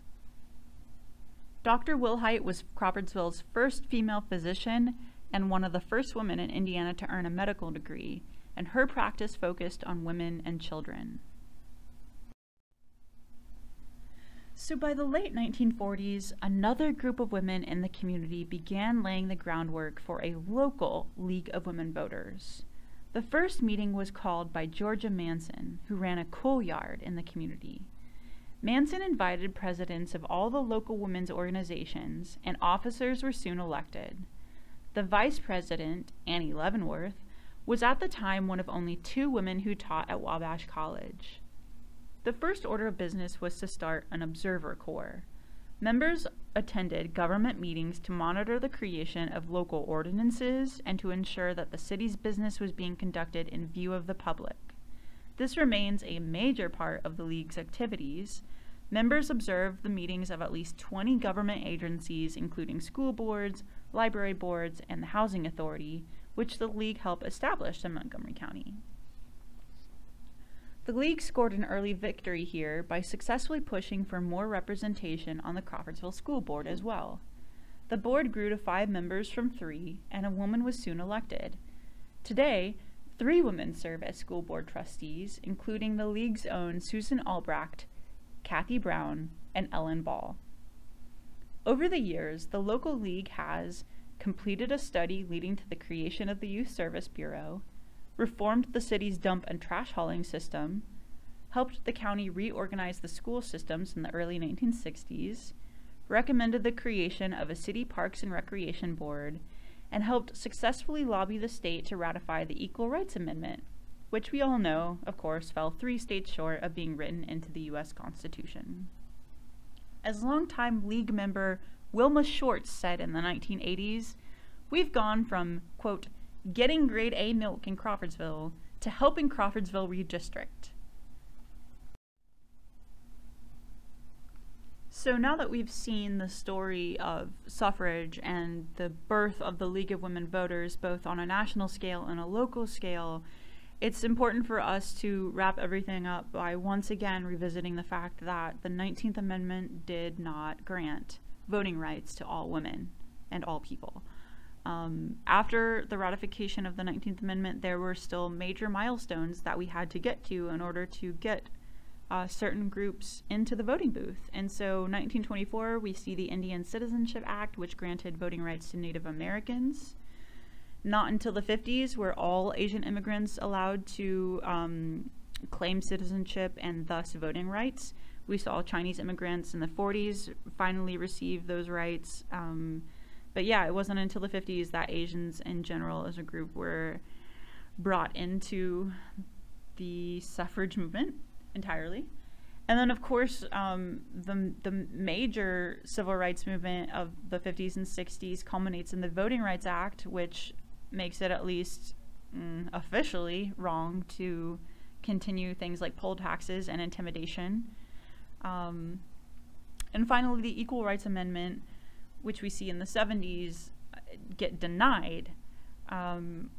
Dr. Wilhite was Crawfordsville's first female physician and one of the first women in Indiana to earn a medical degree, and her practice focused on women and children. So by the late 1940s, another group of women in the community began laying the groundwork for a local League of Women Voters. The first meeting was called by Georgia Manson, who ran a coal yard in the community. Manson invited presidents of all the local women's organizations, and officers were soon elected. The vice president, Annie Leavenworth, was at the time one of only two women who taught at Wabash College. The first order of business was to start an observer corps. Members attended government meetings to monitor the creation of local ordinances and to ensure that the city's business was being conducted in view of the public. This remains a major part of the League's activities. Members observe the meetings of at least 20 government agencies, including school boards, library boards, and the Housing Authority, which the League helped establish in Montgomery County. The League scored an early victory here by successfully pushing for more representation on the Crawfordsville School Board as well. The board grew to five members from three, and a woman was soon elected. Today, three women serve as school board trustees, including the League's own Susan Albrecht, Kathy Brown, and Ellen Ball. Over the years, the local league has completed a study leading to the creation of the Youth Service Bureau, reformed the city's dump and trash hauling system, helped the county reorganize the school systems in the early 1960s, recommended the creation of a city parks and recreation board, and helped successfully lobby the state to ratify the Equal Rights Amendment, which we all know, of course, fell three states short of being written into the U.S. Constitution. As longtime League member Wilma Shorts said in the 1980s, we've gone from, quote, getting grade A milk in Crawfordsville to helping Crawfordsville redistrict. So now that we've seen the story of suffrage and the birth of the League of Women Voters, both on a national scale and a local scale, it's important for us to wrap everything up by once again revisiting the fact that the 19th Amendment did not grant voting rights to all women and all people. Um, after the ratification of the 19th Amendment, there were still major milestones that we had to get to in order to get uh, certain groups into the voting booth. And so, 1924, we see the Indian Citizenship Act, which granted voting rights to Native Americans. Not until the 50s were all Asian immigrants allowed to um, claim citizenship and thus voting rights. We saw Chinese immigrants in the 40s finally receive those rights. Um, but yeah, it wasn't until the 50s that Asians in general as a group were brought into the suffrage movement entirely. And then, of course, um, the, the major civil rights movement of the 50s and 60s culminates in the Voting Rights Act, which makes it at least mm, officially wrong to continue things like poll taxes and intimidation. Um, and finally, the Equal Rights Amendment, which we see in the 70s, get denied. Um,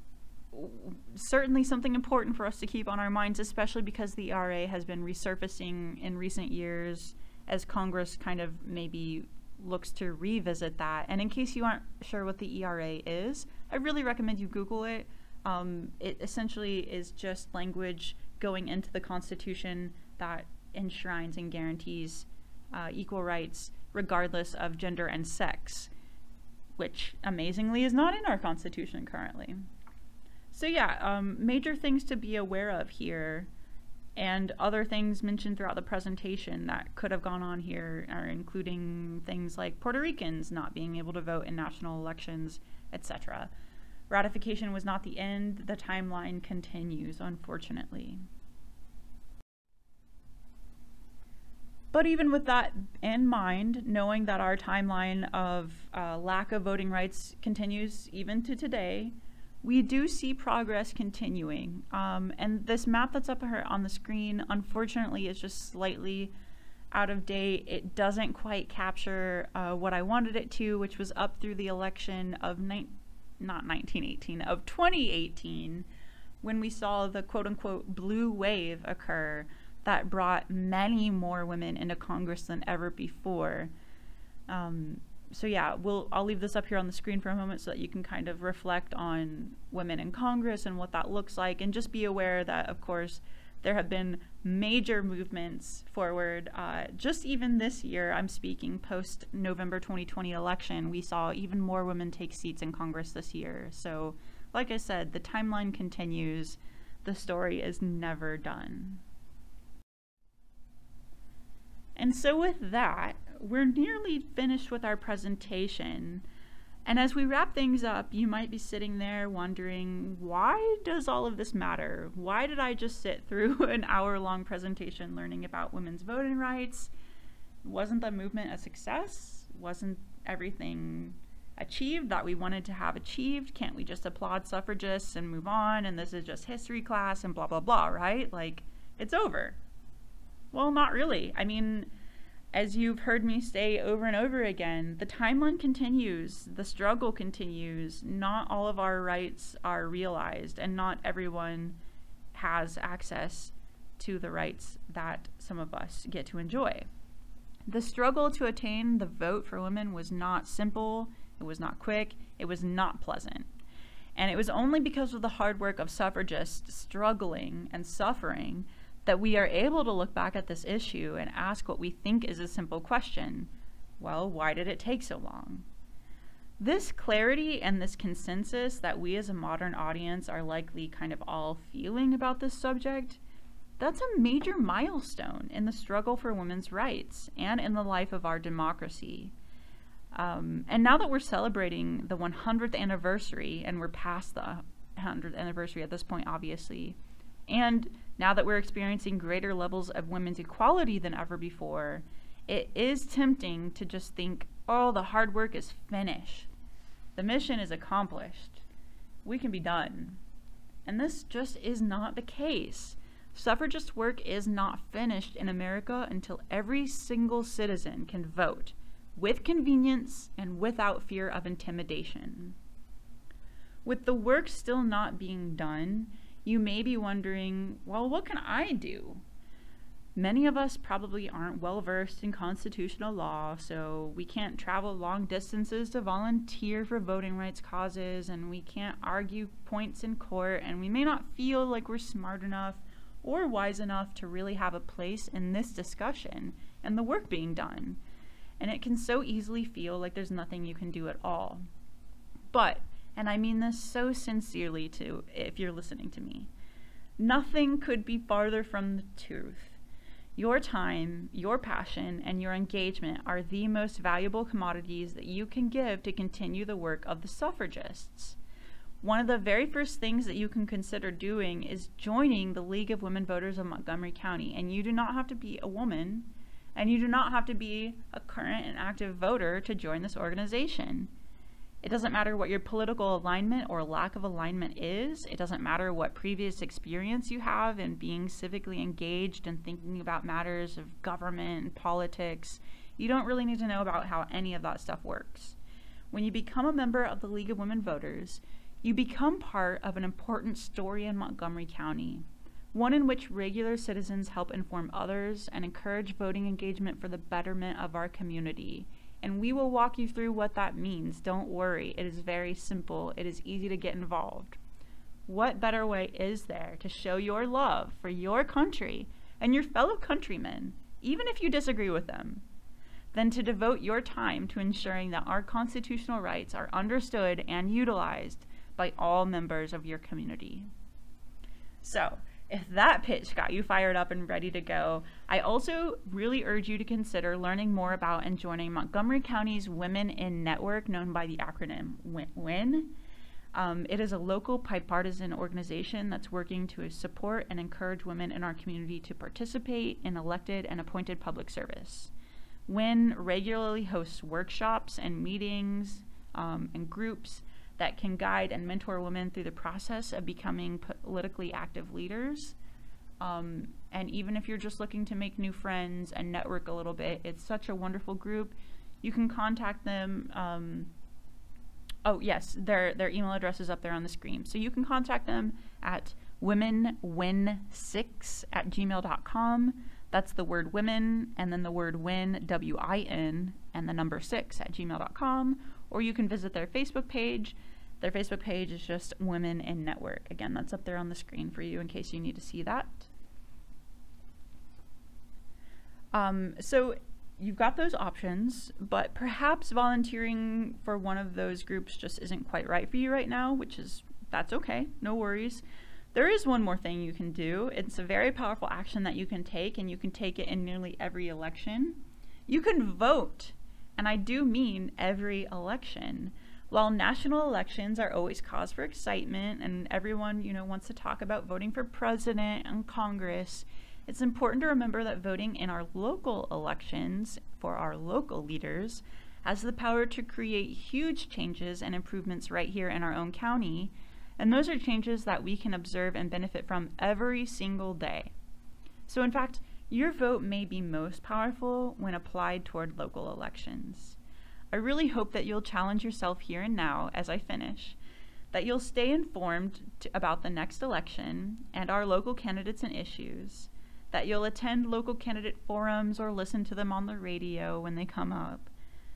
certainly something important for us to keep on our minds, especially because the ERA has been resurfacing in recent years as Congress kind of maybe looks to revisit that. And in case you aren't sure what the ERA is, I really recommend you Google it. Um, it essentially is just language going into the Constitution that enshrines and guarantees uh, equal rights regardless of gender and sex, which amazingly is not in our Constitution currently. So, yeah, um, major things to be aware of here and other things mentioned throughout the presentation that could have gone on here are including things like Puerto Ricans not being able to vote in national elections, etc. Ratification was not the end, the timeline continues, unfortunately. But even with that in mind, knowing that our timeline of uh, lack of voting rights continues even to today, we do see progress continuing. Um, and this map that's up here on the screen, unfortunately, is just slightly out of date. It doesn't quite capture uh, what I wanted it to, which was up through the election of ni- not 1918, of 2018, when we saw the quote unquote blue wave occur that brought many more women into Congress than ever before. Um, so yeah, we'll I'll leave this up here on the screen for a moment so that you can kind of reflect on women in Congress and what that looks like, and just be aware that of course there have been major movements forward. Uh, just even this year, I'm speaking post November 2020 election, we saw even more women take seats in Congress this year. So, like I said, the timeline continues. The story is never done. And so, with that, we're nearly finished with our presentation. And as we wrap things up, you might be sitting there wondering, why does all of this matter? Why did I just sit through an hour long presentation learning about women's voting rights? Wasn't the movement a success? Wasn't everything achieved that we wanted to have achieved? Can't we just applaud suffragists and move on? And this is just history class and blah, blah, blah, right? Like, it's over. Well, not really. I mean, as you've heard me say over and over again, the timeline continues, the struggle continues. Not all of our rights are realized, and not everyone has access to the rights that some of us get to enjoy. The struggle to attain the vote for women was not simple, it was not quick, it was not pleasant. And it was only because of the hard work of suffragists struggling and suffering that we are able to look back at this issue and ask what we think is a simple question. Well, why did it take so long? This clarity and this consensus that we as a modern audience are likely kind of all feeling about this subject, that's a major milestone in the struggle for women's rights and in the life of our democracy. Um, and now that we're celebrating the 100th anniversary, and we're past the 100th anniversary at this point, obviously, and now that we're experiencing greater levels of women's equality than ever before, it is tempting to just think, oh, the hard work is finished. The mission is accomplished. We can be done. And this just is not the case. Suffragist work is not finished in America until every single citizen can vote with convenience and without fear of intimidation. With the work still not being done, you may be wondering, well, what can I do? Many of us probably aren't well versed in constitutional law, so we can't travel long distances to volunteer for voting rights causes, and we can't argue points in court, and we may not feel like we're smart enough or wise enough to really have a place in this discussion and the work being done. And it can so easily feel like there's nothing you can do at all. But and I mean this so sincerely too, if you're listening to me. Nothing could be farther from the truth. Your time, your passion, and your engagement are the most valuable commodities that you can give to continue the work of the suffragists. One of the very first things that you can consider doing is joining the League of Women Voters of Montgomery County. And you do not have to be a woman, and you do not have to be a current and active voter to join this organization It doesn't matter what your political alignment or lack of alignment is. It doesn't matter what previous experience you have in being civically engaged and thinking about matters of government and politics. You don't really need to know about how any of that stuff works. When you become a member of the League of Women Voters, you become part of an important story in Montgomery County, one in which regular citizens help inform others and encourage voting engagement for the betterment of our community and we will walk you through what that means. Don't worry, it is very simple. It is easy to get involved. What better way is there to show your love for your country and your fellow countrymen, even if you disagree with them, than to devote your time to ensuring that our constitutional rights are understood and utilized by all members of your community? So, if that pitch got you fired up and ready to go, I also really urge you to consider learning more about and joining Montgomery County's Women in Network, known by the acronym WIN. Um, it is a local bipartisan organization that's working to support and encourage women in our community to participate in elected and appointed public service. WIN regularly hosts workshops and meetings um, and groups that can guide and mentor women through the process of becoming politically active leaders. Um, and even if you're just looking to make new friends and network a little bit, it's such a wonderful group. You can contact them. Um, oh, yes, their, their email address is up there on the screen. So you can contact them at womenwin6 at gmail.com. That's the word women and then the word win, W I N, and the number six at gmail.com. Or you can visit their Facebook page their Facebook page is just Women in Network. Again, that's up there on the screen for you in case you need to see that. Um, so you've got those options, but perhaps volunteering for one of those groups just isn't quite right for you right now, which is that's okay, no worries. There is one more thing you can do. It's a very powerful action that you can take, and you can take it in nearly every election. You can vote, and I do mean every election. While national elections are always cause for excitement and everyone, you know, wants to talk about voting for president and Congress, it's important to remember that voting in our local elections for our local leaders has the power to create huge changes and improvements right here in our own county. And those are changes that we can observe and benefit from every single day. So, in fact, your vote may be most powerful when applied toward local elections. I really hope that you'll challenge yourself here and now as I finish, that you'll stay informed to, about the next election and our local candidates and issues, that you'll attend local candidate forums or listen to them on the radio when they come up,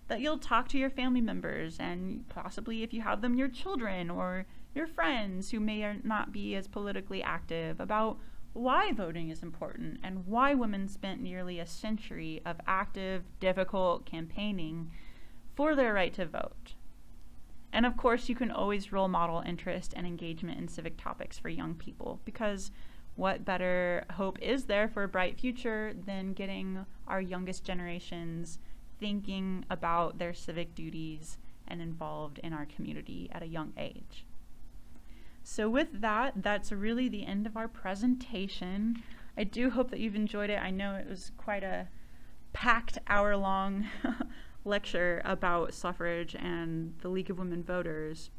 that you'll talk to your family members and possibly, if you have them, your children or your friends who may not be as politically active about why voting is important and why women spent nearly a century of active, difficult campaigning for their right to vote. And of course, you can always role model interest and engagement in civic topics for young people because what better hope is there for a bright future than getting our youngest generations thinking about their civic duties and involved in our community at a young age? So, with that, that's really the end of our presentation. I do hope that you've enjoyed it. I know it was quite a packed hour long lecture about suffrage and the League of Women Voters.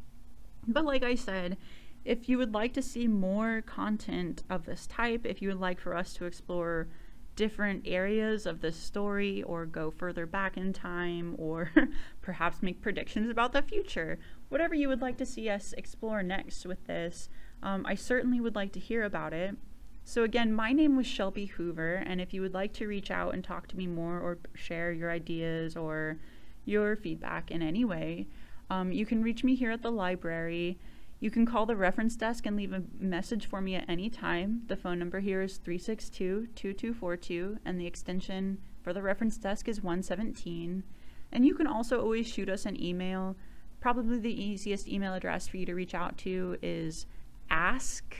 But like I said, if you would like to see more content of this type, if you would like for us to explore different areas of this story or go further back in time or perhaps make predictions about the future, whatever you would like to see us explore next with this, um, I certainly would like to hear about it. So again, my name was Shelby Hoover, and if you would like to reach out and talk to me more or share your ideas or your feedback in any way, um, you can reach me here at the library. You can call the reference desk and leave a message for me at any time. The phone number here is 362 2242, and the extension for the reference desk is 117. And you can also always shoot us an email. Probably the easiest email address for you to reach out to is ask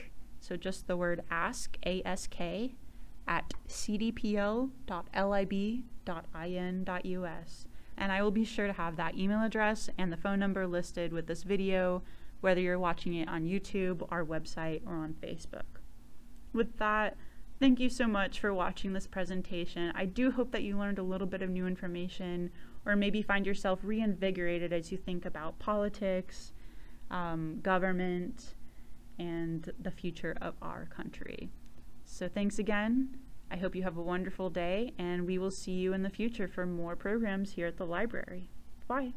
so just the word ask, A-S-K, at cdpl.lib.in.us. And I will be sure to have that email address and the phone number listed with this video, whether you're watching it on YouTube, our website, or on Facebook. With that, Thank you so much for watching this presentation. I do hope that you learned a little bit of new information or maybe find yourself reinvigorated as you think about politics, um, government, and the future of our country. So thanks again. I hope you have a wonderful day, and we will see you in the future for more programs here at the library. Bye.